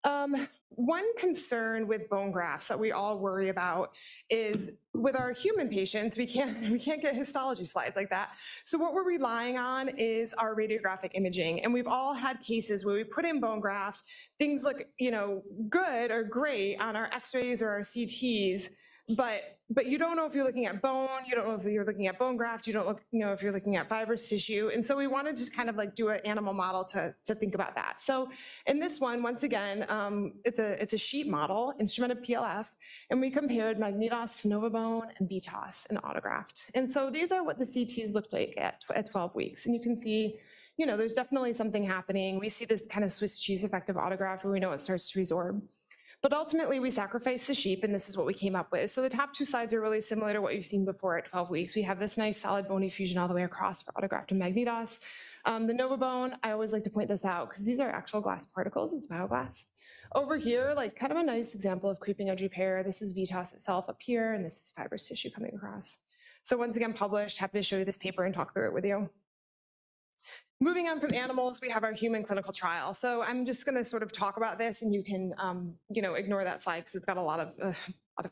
Um, one concern with bone grafts that we all worry about is with our human patients, we can't we can't get histology slides like that. So what we're relying on is our radiographic imaging, and we've all had cases where we put in bone graft, things look you know good or great on our X-rays or our CTs, but but you don't know if you're looking at bone, you don't know if you're looking at bone graft, you don't look, you know if you're looking at fibrous tissue. And so we wanted to kind of like do an animal model to, to think about that. So in this one, once again, um, it's a it's a sheet model, instrumented PLF, and we compared MagnetOs to NovaBone and Vitoss and autograft. And so these are what the CTs looked like at, at 12 weeks. And you can see, you know, there's definitely something happening. We see this kind of Swiss cheese effect of autograft where we know it starts to resorb. But ultimately, we sacrificed the sheep, and this is what we came up with. So the top two slides are really similar to what you've seen before at 12 weeks. We have this nice solid bony fusion all the way across for autograft and MagnetOs. Um, the NovaBone, I always like to point this out because these are actual glass particles, it's bioglass. Over here, like kind of a nice example of creeping edge repair. This is Vitoss itself up here, and this is fibrous tissue coming across. So once again, published, happy to show you this paper and talk through it with you. Moving on from animals, we have our human clinical trial. So I'm just going to sort of talk about this, and you can, um, you know, ignore that slide because it's got a lot of, uh, lot of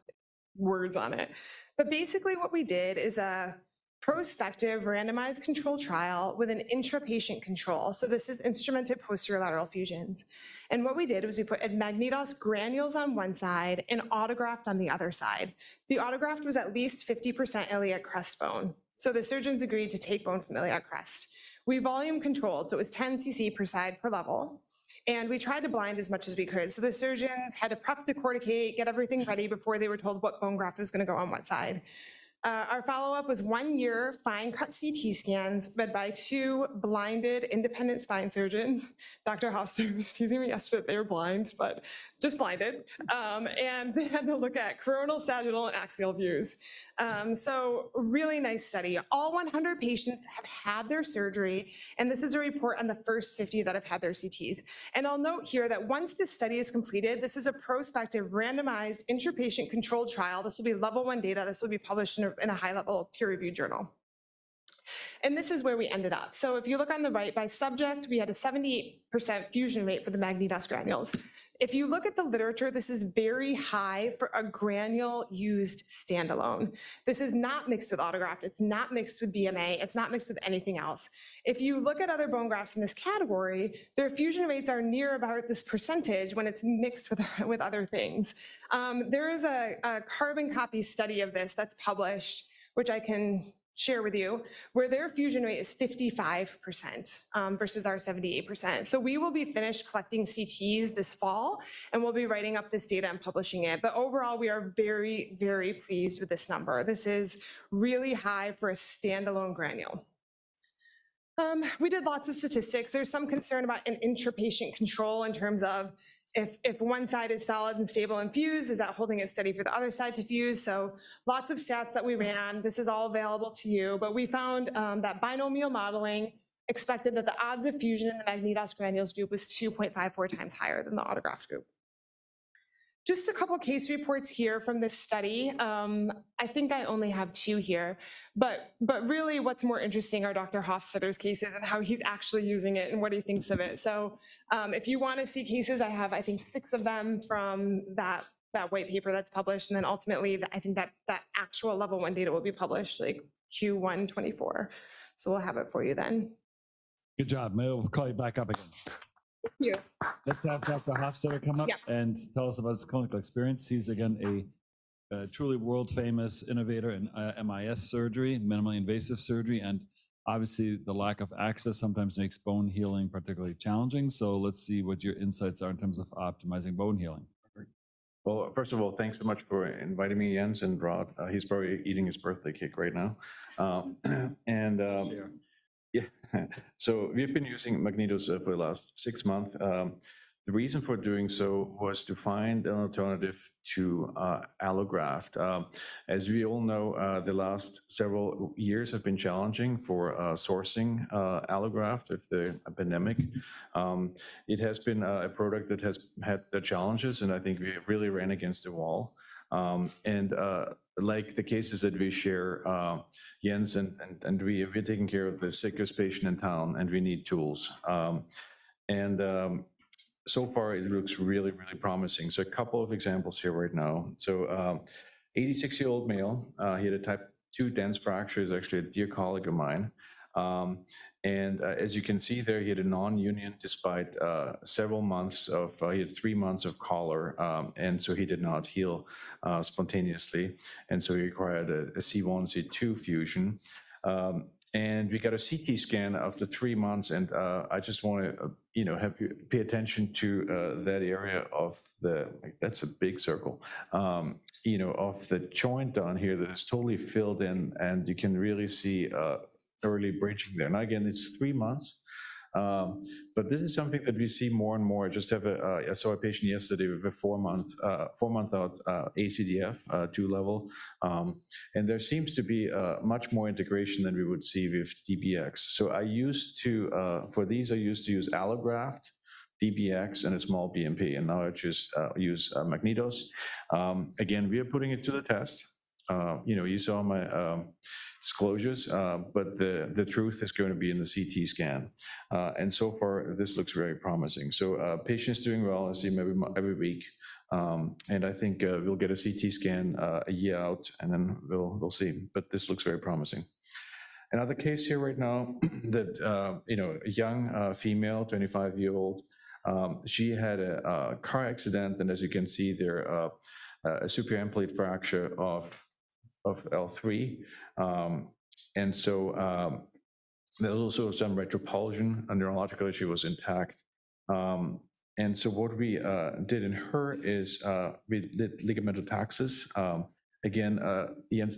words on it. But basically, what we did is a prospective randomized control trial with an intra-patient control. So this is instrumented posterior lateral fusions. And what we did was we put MagnetOs granules on one side and autograft on the other side. The autograft was at least 50% iliac crest bone. So the surgeons agreed to take bone from iliac crest. We volume controlled, so it was 10 cc per side per level. And we tried to blind as much as we could. So the surgeons had to prep the corticate, get everything ready before they were told what bone graft was going to go on what side. Uh, our follow-up was one year fine cut CT scans read by two blinded independent spine surgeons. Dr. Hoster was teasing me yesterday that they were blind, but just blinded. Um, and they had to look at coronal, sagittal, and axial views. Um, so really nice study. All 100 patients have had their surgery, and this is a report on the first 50 that have had their CTs. And I'll note here that once this study is completed, this is a prospective randomized intrapatient controlled trial. This will be level one data. This will be published in a, in a high-level peer-reviewed journal. And this is where we ended up. So if you look on the right, by subject, we had a 78% fusion rate for the MagnetOs granules. If you look at the literature, this is very high for a granule used standalone. This is not mixed with autograft. It's not mixed with BMA. It's not mixed with anything else. If you look at other bone grafts in this category, their fusion rates are near about this percentage when it's mixed with, with other things. Um, there is a, a carbon copy study of this that's published, which I can share with you, where their fusion rate is 55% um, versus our 78%. So we will be finished collecting CTs this fall, and we'll be writing up this data and publishing it. But overall, we are very, very pleased with this number. This is really high for a standalone granule. Um, we did lots of statistics. There's some concern about an intrapatient control in terms of if, if one side is solid and stable and fused, is that holding it steady for the other side to fuse? So lots of stats that we ran. This is all available to you, but we found um, that binomial modeling expected that the odds of fusion in the MagnetOs granules group was 2.54 times higher than the autograft group. Just a couple case reports here from this study. Um, I think I only have two here, but but really what's more interesting are Dr. Hofstetter's cases and how he's actually using it and what he thinks of it. So um, if you want to see cases, I have I think six of them from that that white paper that's published, and then ultimately I think that that actual level one data will be published like Q1 24. So we'll have it for you then. Good job. Maybe we'll call you back up again. Thank you. Let's have Dr. Hofstetter come up Yeah. and tell us about his clinical experience. He's again a, a truly world famous innovator in uh, MIS surgery, minimally invasive surgery, and obviously the lack of access sometimes makes bone healing particularly challenging. So let's see what your insights are in terms of optimizing bone healing. Well, first of all, thanks so much for inviting me, Jens and Rod. Uh, He's probably eating his birthday cake right now. Um, And um, Share. Yeah, so we've been using MagnetOs uh, for the last six months. Um, The reason for doing so was to find an alternative to uh, allograft. Um, As we all know, uh, the last several years have been challenging for uh, sourcing uh, allograft with the pandemic. Um, It has been uh, a product that has had the challenges, and I think we really ran against the wall. Um, And uh, like the cases that we share, uh, Jens and, and, and we, we're taking care of the sickest patient in town and we need tools. Um, and um, so far it looks really, really promising. So a couple of examples here right now. So um, 86 year old male, uh, he had a type 2 dens fracture, is actually a dear colleague of mine. Um, and uh, as you can see there, he had a non-union despite uh, several months of, uh, he had three months of collar, um, and so he did not heal uh, spontaneously. And so he required a, a C1, C2 fusion. Um, and we got a CT scan after three months, and uh, I just want to, uh, you know, have you pay attention to that area of the, that's a big circle, um, you know, of the joint down here that is totally filled in, and you can really see early bridging there. Now, again, it's three months. Um, But this is something that we see more and more. I just have a, uh, I saw a patient yesterday with a four-month, uh, four-month out uh, ACDF, uh, two-level. Um, And there seems to be uh, much more integration than we would see with DBX. So I used to, uh, for these, I used to use allograft, DBX, and a small BMP, and now I just use MagnetOs. Um, Again, we are putting it to the test. You know, you saw my um, disclosures, uh, but the, the truth is going to be in the CT scan. Uh, And so far, this looks very promising. So uh, patient's doing well, I see him every, every week. Um, And I think uh, we'll get a CT scan uh, a year out, and then we'll, we'll see. But this looks very promising. Another case here right now that, uh, you know, a young female, 25-year-old, um, she had a uh, car accident, and as you can see there, a superior plate fracture of, of L3. Um, And so um, there was also some retropulsion, a neurological issue was intact. Um, And so what we uh, did in her is uh, we did ligamentotaxis. Um, Again, uh,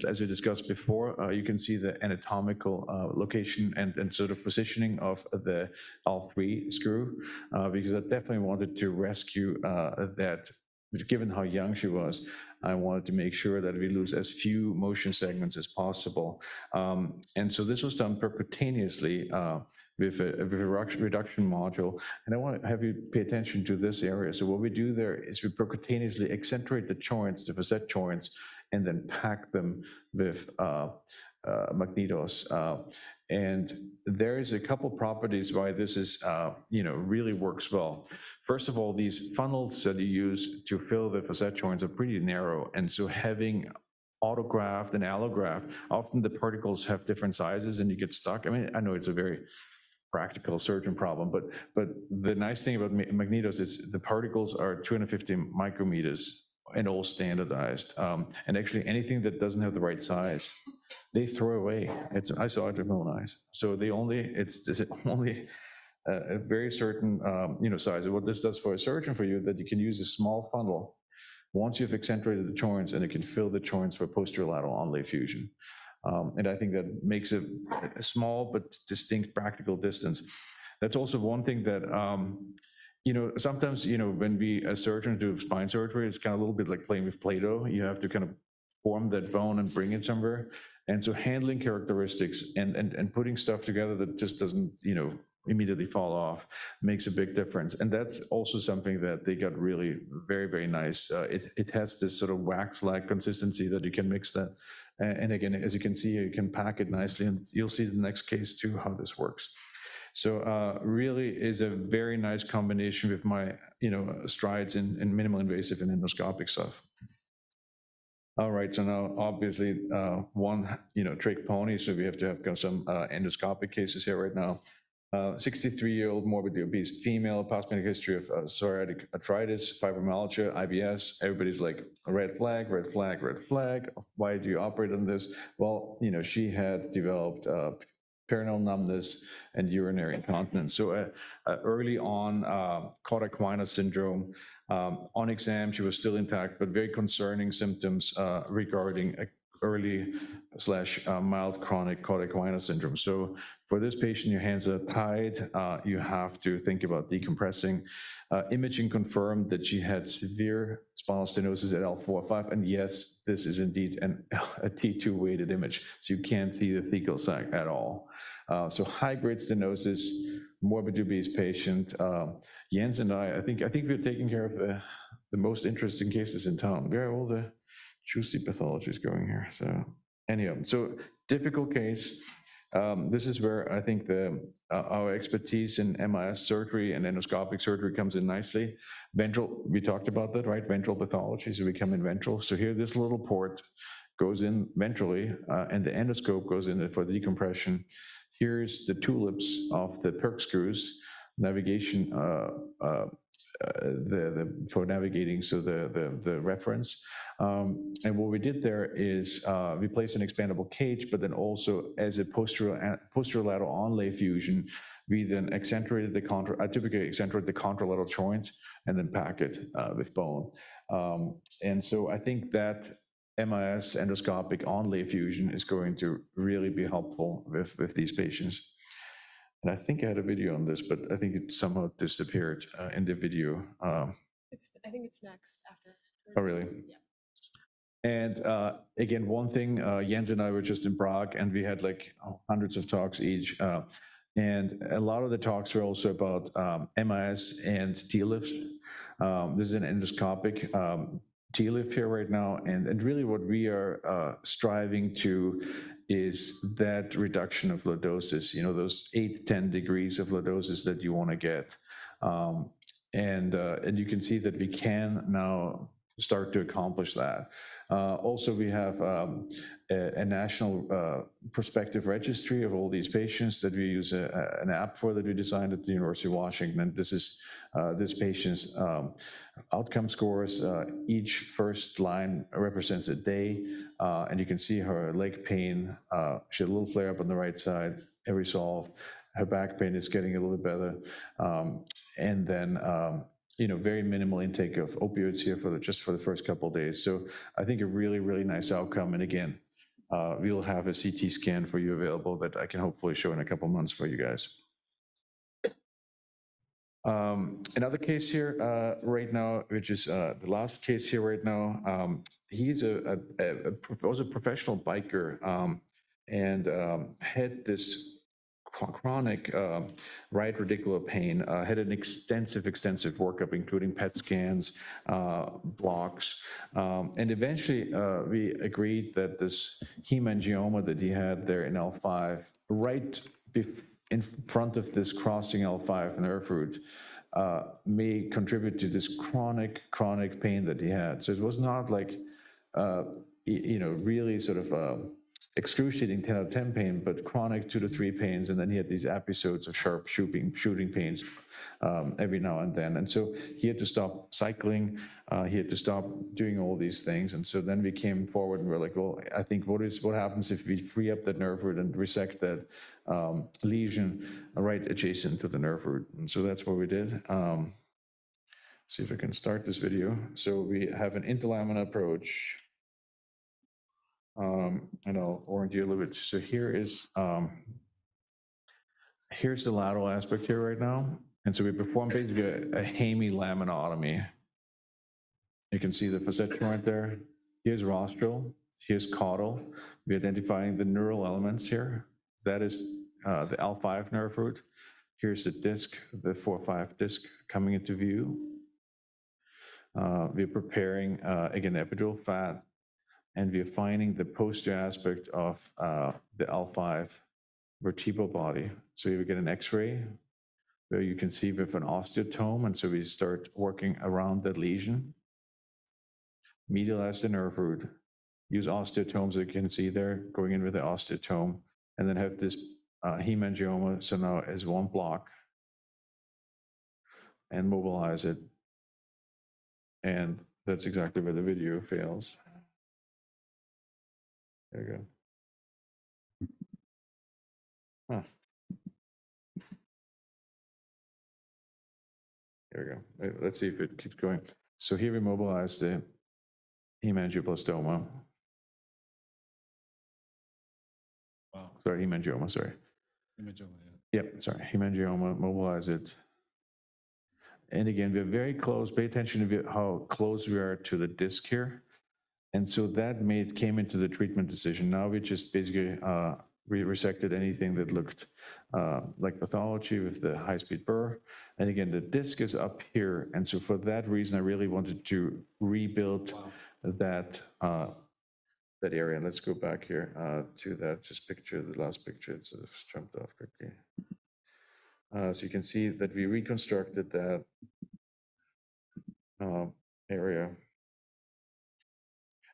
as we discussed before, uh, you can see the anatomical uh, location and, and sort of positioning of the L3 screw, uh, because I definitely wanted to rescue that, given how young she was, I wanted to make sure that we lose as few motion segments as possible. Um, And so this was done percutaneously uh, with a a reduction- reduction module. And I want to have you pay attention to this area. So what we do there is we percutaneously accentuate the joints, the facet joints, and then pack them with uh, uh, MagnetOs. Uh, And there is a couple properties why this is, uh, you know, really works well. First of all, these funnels that you use to fill the facet joints are pretty narrow. And so having autograft and allograft, often the particles have different sizes and you get stuck. I mean, I know it's a very practical surgeon problem, but, but the nice thing about ma- MagnetOs is the particles are 250 micrometers and all standardized. Um, And actually, anything that doesn't have the right size, they throw away. It's, I saw it own eyes. So they only, it's, it's only a, a very certain, um, you know, size. What this does for a surgeon for you, that you can use a small funnel once you've accentuated the joints and it can fill the joints for posterior lateral onlay fusion. Um, And I think that makes it a small but distinct practical distance. That's also one thing that, um, you know, sometimes, you know, when we, as surgeons do spine surgery, it's kind of a little bit like playing with Play-Doh. You have to kind of form that bone and bring it somewhere. And so handling characteristics and, and, and putting stuff together that just doesn't, you know, immediately fall off makes a big difference. And that's also something that they got really very, very nice. Uh, it, it has this sort of wax-like consistency that you can mix that. And again, as you can see, you can pack it nicely and you'll see the next case too, how this works. So uh, really is a very nice combination with my, you know, strides in, in minimal invasive and endoscopic stuff. All right, so now obviously uh, one, you know, trick pony, so we have to have some uh, endoscopic cases here right now. 63-year-old morbidly obese female, past medical history of uh, psoriatic arthritis, fibromyalgia, IBS. Everybody's like, red flag, red flag, red flag. Why do you operate on this? Well, you know, she had developed uh, perineal numbness and urinary incontinence. So uh, uh, early on, uh, equina syndrome. Um, on exam, she was still intact, but very concerning symptoms uh, regarding uh, early slash uh, mild chronic equina syndrome. So for this patient, your hands are tied. Uh, you have to think about decompressing. Uh, imaging confirmed that she had severe spinal stenosis at L4-5, and yes, this is indeed an, a T2 weighted image, so you can't see the thecal sac at all. Uh, so high-grade stenosis, morbid obese patient. Uh, Jens and I, I think, I think we're taking care of the, the most interesting cases in town. Where all the juicy pathologies going here? So anyhow, so difficult case. Um, This is where I think the, uh, our expertise in MIS surgery and endoscopic surgery comes in nicely. Ventral, we talked about that, right? Ventral pathology, so we come in ventral. So here, this little port goes in ventrally, uh, and the endoscope goes in for the decompression. Here's the tulips of the perk screws, navigation, uh, uh, the, the, for navigating, so the, the, the reference. Um, And what we did there is uh, we placed an expandable cage, but then also as a posterior, posterolateral onlay fusion, we then accentuated the contra, I typically accentuate the contralateral joint and then pack it uh, with bone. Um, And so I think that MIS endoscopic onlay fusion is going to really be helpful with, with these patients. And I think I had a video on this, but I think it somehow disappeared uh, in the video. Um, It's, I think it's next after. Oh, really? Yeah. And uh, again, one thing, uh, Jens and I were just in Prague and we had like hundreds of talks each. uh, And a lot of the talks were also about um, MIS and TLIFs. Um, This is an endoscopic um, TLIF here right now. And, and really what we are uh, striving to is that reduction of lordosis, you know, those eight, 10 degrees of lordosis that you want to get. Um, And, uh, and you can see that we can now start to accomplish that. Uh, Also, we have um, a a national uh, prospective registry of all these patients that we use a- a- an app for that we designed at the University of Washington. This is uh, this patient's um, outcome scores. Uh, Each first line represents a day, uh, and you can see her leg pain. uh, She had a little flare up on the right side, it resolved. Her back pain is getting a little bit better. Um, And then um, you know, very minimal intake of opioids here for the, just for the first couple of days. So I think a really, really nice outcome. And again, uh, we'll have a CT scan for you available that I can hopefully show in a couple months for you guys. Um, another case here uh, right now, which is uh, the last case here right now. Um, he's a, a, a, was a professional biker um, and um, had this chronic um, right radicular pain. Uh, had an extensive, extensive workup, including PET scans, uh, blocks, um, and eventually uh, we agreed that this hemangioma that he had there in L5, right in front of this crossing L5 nerve root, uh, may contribute to this chronic, chronic pain that he had. So it was not like, uh, you know, really sort of. Excruciating 10 out of 10 pain, but chronic two to three pains. And then he had these episodes of sharp shooting, shooting pains um, every now and then. And so he had to stop cycling. Uh, he had to stop doing all these things. And so then we came forward and we're like, well, I think what is what happens if we free up that nerve root and resect that um, lesion right adjacent to the nerve root? And so that's what we did. Um, see if I can start this video. So we have an interlaminar approach. Um, and I'll orient you a little bit. So here is, um, here's the lateral aspect here right now. And so we perform basically a, a hemilaminotomy. You can see the facet joint there. Here's rostral, here's caudal. We're identifying the neural elements here. That is uh, the L5 nerve root. Here's the disc, the 4-5 disc coming into view. Uh, We're preparing, uh, again, epidural fat, and we're finding the posterior aspect of uh, the L5 vertebral body. So you get an X-ray where you can see with an osteotome, and so we start working around that lesion. Medialize the nerve root, use osteotomes, you can see there, going in with the osteotome, and then have this uh, hemangioma, so now as one block, and mobilize it. And that's exactly where the video fails. There you go. Huh. There we go. Uh, Let's see if it keeps going. So here we mobilize the hemangioblastoma. Wow. Sorry, hemangioma, sorry. Hemangioma, yeah. Yep, sorry, hemangioma, mobilize it. And again, we're very close, pay attention to how close we are to the disc here. And so that made, came into the treatment decision. Now we just basically, uh, we resected anything that looked uh, like pathology with the high-speed burr. And again, the disc is up here. And so for that reason, I really wanted to rebuild that, uh, that area. And Let's go back here uh, to that, just picture, the last picture, It's sort of jumped off quickly. Uh, So you can see that we reconstructed that uh, area.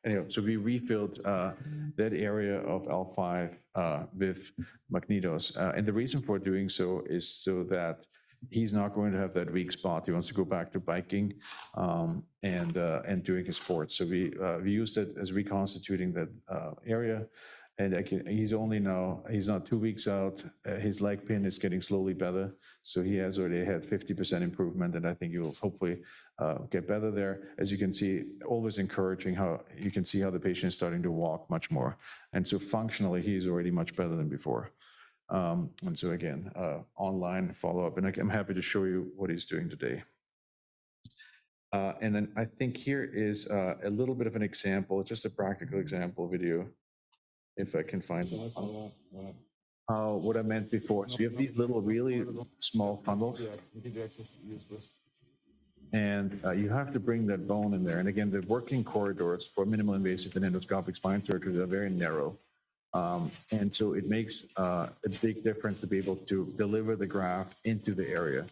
Anyway, so we refilled uh, that area of L5 uh, with MagnetOs. Uh, And the reason for doing so is so that he's not going to have that weak spot. He wants to go back to biking um, and, uh, and doing his sports. So we, uh, we used it as reconstituting that uh, area. And I can, he's only now, he's not two weeks out. Uh, His leg pain is getting slowly better. So he has already had 50% improvement, and I think he will hopefully uh, get better there. As you can see, always encouraging how, you can see how the patient is starting to walk much more. And so functionally, he's already much better than before. Um, And so again, uh, online follow-up, and I- I'm happy to show you what he's doing today. Uh, And then I think here is uh, a little bit of an example, just a practical example video, if I can find it. Uh, What I meant before, so you have these little, really small funnels. And uh, you have to bring that bone in there. And again, the working corridors for minimal invasive and endoscopic spine surgery are very narrow. Um, And so it makes uh, a big difference to be able to deliver the graft into the area.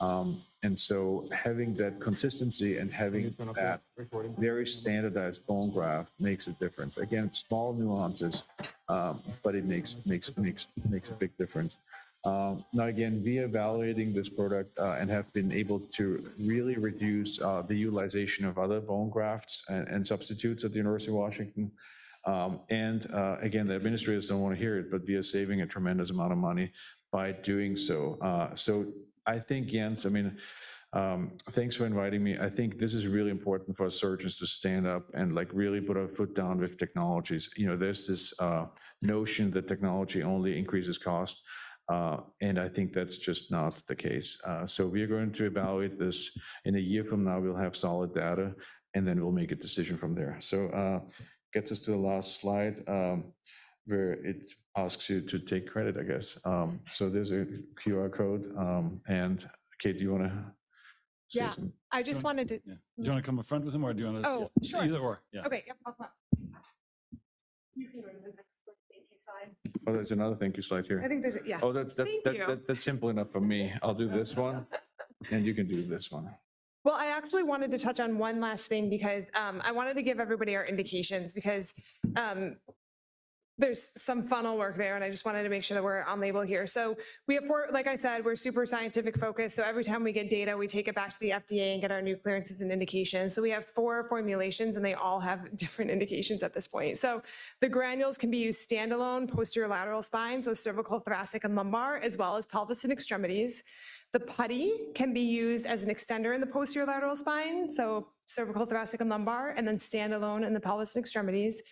Um, And so having that consistency and having that very standardized bone graft makes a difference. Again, small nuances, um, but it makes, makes, makes, makes a big difference. Um, Now, again, we evaluating this product uh, and have been able to really reduce uh, the utilization of other bone grafts and and substitutes at the University of Washington. Um, And uh, again, the administrators don't want to hear it, but we are saving a tremendous amount of money by doing so. Uh, So I think, Jens, I mean, um, thanks for inviting me. I think this is really important for surgeons to stand up and like really put our foot down with technologies. You know, there's this uh, notion that technology only increases cost. Uh, And I think that's just not the case. Uh, So we are going to evaluate this. In a year from now, we'll have solid data, and then we'll make a decision from there. So uh, gets us to the last slide, um, where it asks you to take credit, I guess. Um, So there's a QR code. um, And Kate, do you want to? Yeah. I just wanted to, Yeah. Do you want to come up front with him or do you want to? Oh, sure. Either or, yeah. okay, yep, I'll come. You can go to the next like, thank you slide. Oh, there's another thank you slide here. I here. think there's, a- yeah. Oh, that's, that's, Thank that- you. that- that's simple enough for me. I'll do this one, and you can do this one. Well, I actually wanted to touch on one last thing because um, I wanted to give everybody our indications because um, there's some funnel work there and I just wanted to make sure that we're on label here. So we have four, like I said, we're super scientific focused. So every time we get data, we take it back to the FDA and get our new clearances and indications. So we have four formulations and they all have different indications at this point. So the granules can be used standalone, posterior lateral spine, so cervical, thoracic, and lumbar, as well as pelvis and extremities. The putty can be used as an extender in the posterior lateral spine, so cervical, thoracic, and lumbar, and then standalone in the pelvis and extremities.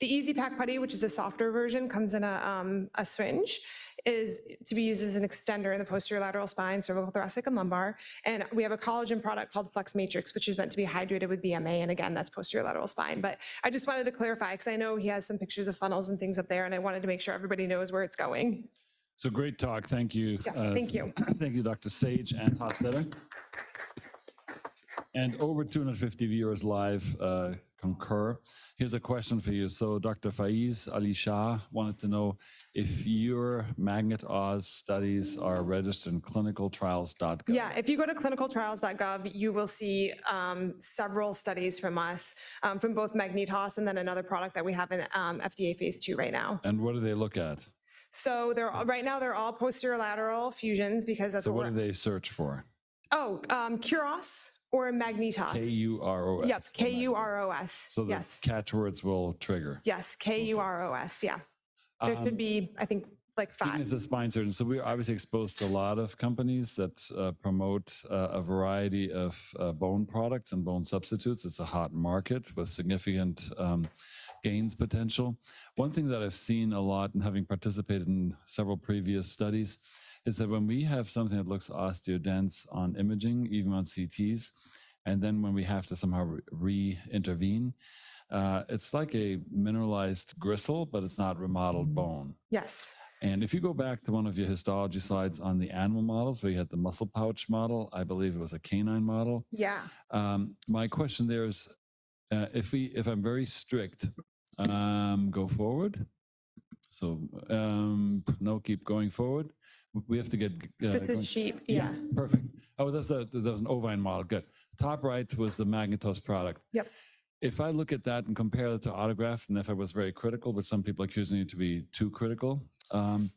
The Easy Pack Putty, which is a softer version, comes in a, um, a syringe, is to be used as an extender in the posterior lateral spine, cervical, thoracic, and lumbar. And we have a collagen product called Flex Matrix, which is meant to be hydrated with BMA. And again, that's posterior lateral spine. But I just wanted to clarify, because I know he has some pictures of funnels and things up there, and I wanted to make sure everybody knows where it's going. So great talk. Thank you. Yeah, uh, thank you. Thank you, Dr. Sage and Hofstetter. And over 250 viewers live uh, concur. Here's a question for you. So Dr. Faiz Ali Shah wanted to know if your MagnetOs studies are registered in clinicaltrials.gov. Yeah, if you go to clinicaltrials.gov, you will see um, several studies from us, um, from both MagnetOs and then another product that we have in um, FDA phase two right now. And what do they look at? So they're, all- right now, they're all posterior lateral fusions because that's So what what do we're, they search for? oh, um, Kuros or MagnetOs. K-U-R-O-S. Yep, K-U-R-O-S. So the Yes, catchwords will trigger. yes, K-U-R-O-S, yeah. There Um, should be, I think, like Speaking five. as a spine surgeon, so we're obviously exposed to a lot of companies that uh, promote uh, a variety of uh, bone products and bone substitutes. It's a hot market with significant um, gains potential. One thing that I've seen a lot and having participated in several previous studies is that when we have something that looks osteodense on imaging, even on CTs, and then when we have to somehow re intervene, uh, it's like a mineralized gristle, but it's not remodeled bone. Yes, And if you go back to one of your histology slides on the animal models, where you had the muscle pouch model, I believe it was a canine model. yeah. Um, my question there is, uh, if we, if I'm very strict, um, go forward. So um, no, keep going forward. We have to get. Uh, This going- is sheep, yeah. Perfect. Oh, that's a that was an ovine model. Good. Top right was the MagnetOs product. Yep. If I look at that and compare it to autograft, and if I was very critical, but some people accusing you to be too critical, um,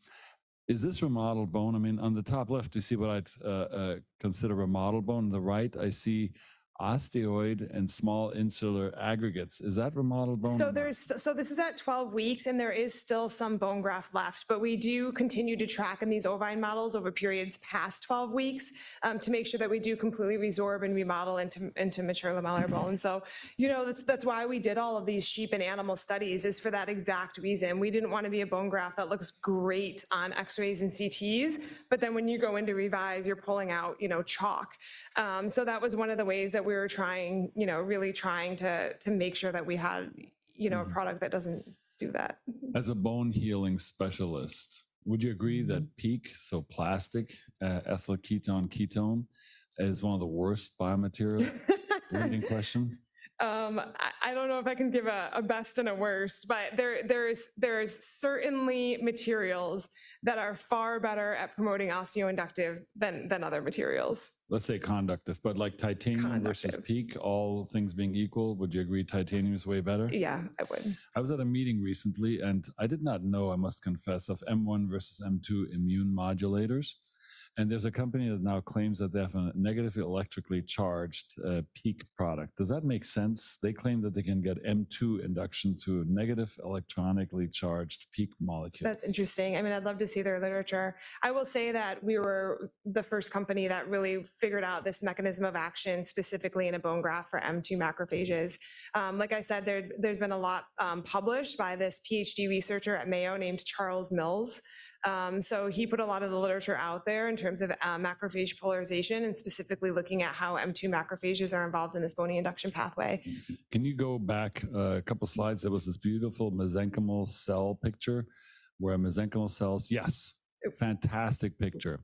is this remodeled bone? I mean, on the top left, you see what I'd uh, uh, consider remodeled bone. On the right, I see osteoid and small insular aggregates. Is that remodeled bone? So there's, so this is at 12 weeks and there is still some bone graft left, but we do continue to track in these ovine models over periods past 12 weeks um, to make sure that we do completely resorb and remodel into, into mature lamellar bone. So, you know, that's, that's why we did all of these sheep and animal studies is for that exact reason. We didn't want to be a bone graft that looks great on x-rays and CTs, but then when you go in to revise, you're pulling out, you know, chalk. Um, So that was one of the ways that we were trying, you know, really trying to, to make sure that we had, you know, a product that doesn't do that. As a bone healing specialist, would you agree Mm-hmm. that PEEK, so plastic, uh, ethyl ketone, ketone, is one of the worst biomaterial? Leading question. Um, I, I don't know if I can give a, a best and a worst, but there, there's, there's certainly materials that are far better at promoting osteoinductive than, than other materials. Let's say conductive, but like titanium versus PEEK, all things being equal, would you agree titanium is way better? Yeah, I would. I was at a meeting recently and I did not know, I must confess, of M1 versus M2 immune modulators. And there's a company that now claims that they have a negatively electrically charged uh, PEEK product. Does that make sense? They claim that they can get M2 induction through negative electronically charged PEEK molecules. That's interesting. I mean, I'd love to see their literature. I will say that we were the first company that really figured out this mechanism of action specifically in a bone graft for M2 macrophages. Um, like I said, there, there's been a lot um, published by this PhD researcher at Mayo named Charles Mills. Um, so he put a lot of the literature out there in terms of uh, macrophage polarization and specifically looking at how M2 macrophages are involved in this bony induction pathway. Can you go back uh, a couple slides? There was this beautiful mesenchymal cell picture where mesenchymal cells, yes, fantastic picture.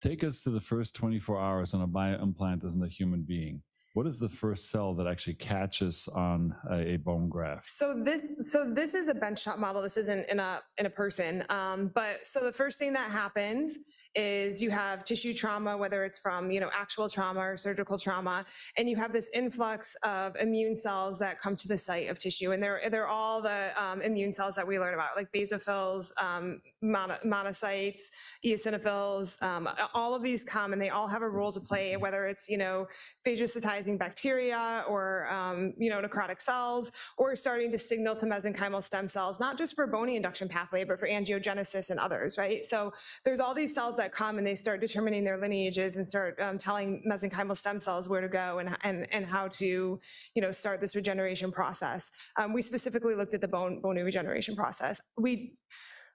Take us to the first 24 hours on a bioimplant as a human being. What is the first cell that actually catches on a, a bone graft? So this, so this is a benchtop model. This isn't in a in a person. Um, but so the first thing that happens is you have tissue trauma, whether it's from you know actual trauma or surgical trauma, and you have this influx of immune cells that come to the site of tissue, and they're they're all the um, immune cells that we learn about, like basophils, um, mono, monocytes, eosinophils. Um, all of these come, and they all have a role to play, whether it's you know phagocytizing bacteria or um, you know necrotic cells, or starting to signal to mesenchymal stem cells, not just for bony induction pathway, but for angiogenesis and others, right? So there's all these cells that come and they start determining their lineages and start um, telling mesenchymal stem cells where to go and, and, and how to, you know, start this regeneration process. Um, we specifically looked at the bone, bone regeneration process. We,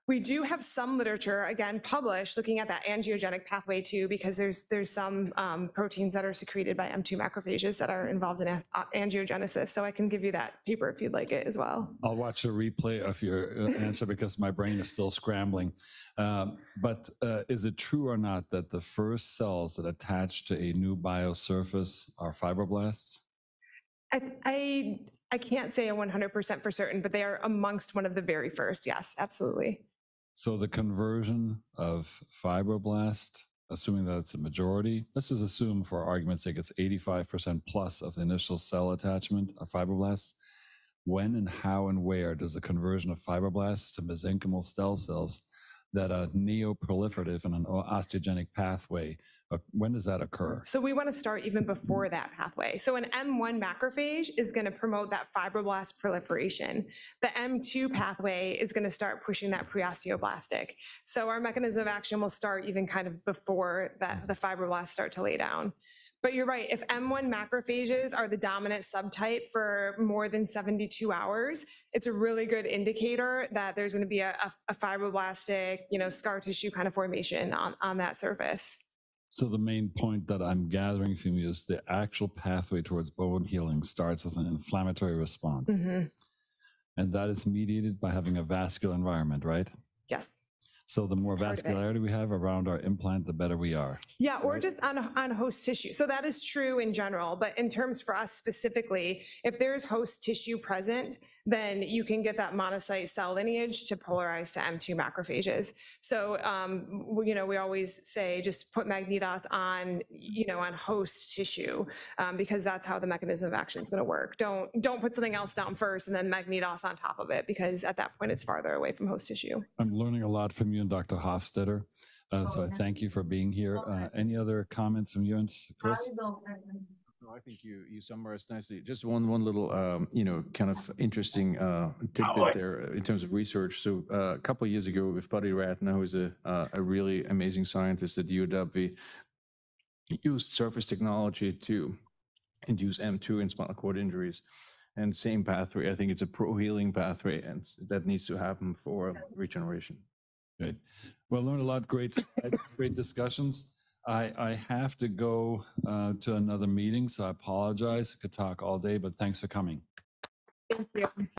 we do have some literature, again, published, looking at that angiogenic pathway too, because there's, there's some um, proteins that are secreted by M2 macrophages that are involved in angiogenesis. So I can give you that paper if you'd like it as well. I'll watch a replay of your uh, answer because my brain is still scrambling. Um, but uh, is it true or not that the first cells that attach to a new biosurface are fibroblasts? I, I, I can't say a 100% for certain, but they are amongst one of the very first. Yes, absolutely. So the conversion of fibroblast, assuming that it's a majority, let's just assume for argument's sake it's 85% plus of the initial cell attachment of fibroblasts. When and how and where does the conversion of fibroblasts to mesenchymal stem cells that a neoproliferative and an osteogenic pathway, uh, when does that occur? So we want to start even before that pathway. So an M1 macrophage is going to promote that fibroblast proliferation. The M2 pathway is going to start pushing that preosteoblastic. So our mechanism of action will start even kind of before that the fibroblasts start to lay down. But you're right, if M1 macrophages are the dominant subtype for more than 72 hours, it's a really good indicator that there's going to be a, a, fibroblastic, you know, scar tissue kind of formation on, on that surface. So the main point that I'm gathering from you is the actual pathway towards bone healing starts with an inflammatory response. Mhm. And that is mediated by having a vascular environment, right? Yes. So the more Part of it. vascularity we have around our implant, the better we are. Yeah, or just on, on host tissue. So that is true in general, but in terms for us specifically, if there's host tissue present, then you can get that monocyte cell lineage to polarize to M2 macrophages. So, um, we- you know, we always say just put MagnetOs on, you know, on host tissue, um, because that's how the mechanism of action is going to work. Don't, don't put something else down first and then MagnetOs on top of it, because at that point it's farther away from host tissue. I'm learning a lot from you and Dr. Hofstetter. Uh, so I thank you for being here. Uh, any other comments from you and Chris? I think you, you summarized nicely. Just one, one little, um, you know, kind of interesting uh, tidbit there in terms of research. So uh, a couple of years ago with Buddy Ratner, who is a, uh, a really amazing scientist at UW, he used surface technology to induce M2 in spinal cord injuries. And same pathway, I think it's a pro-healing pathway, and that needs to happen for regeneration. Good. Well, learned a lot, great, great discussions. I, I have to go uh, to another meeting, so I apologize. I Could talk all day, but thanks for coming. Thank you.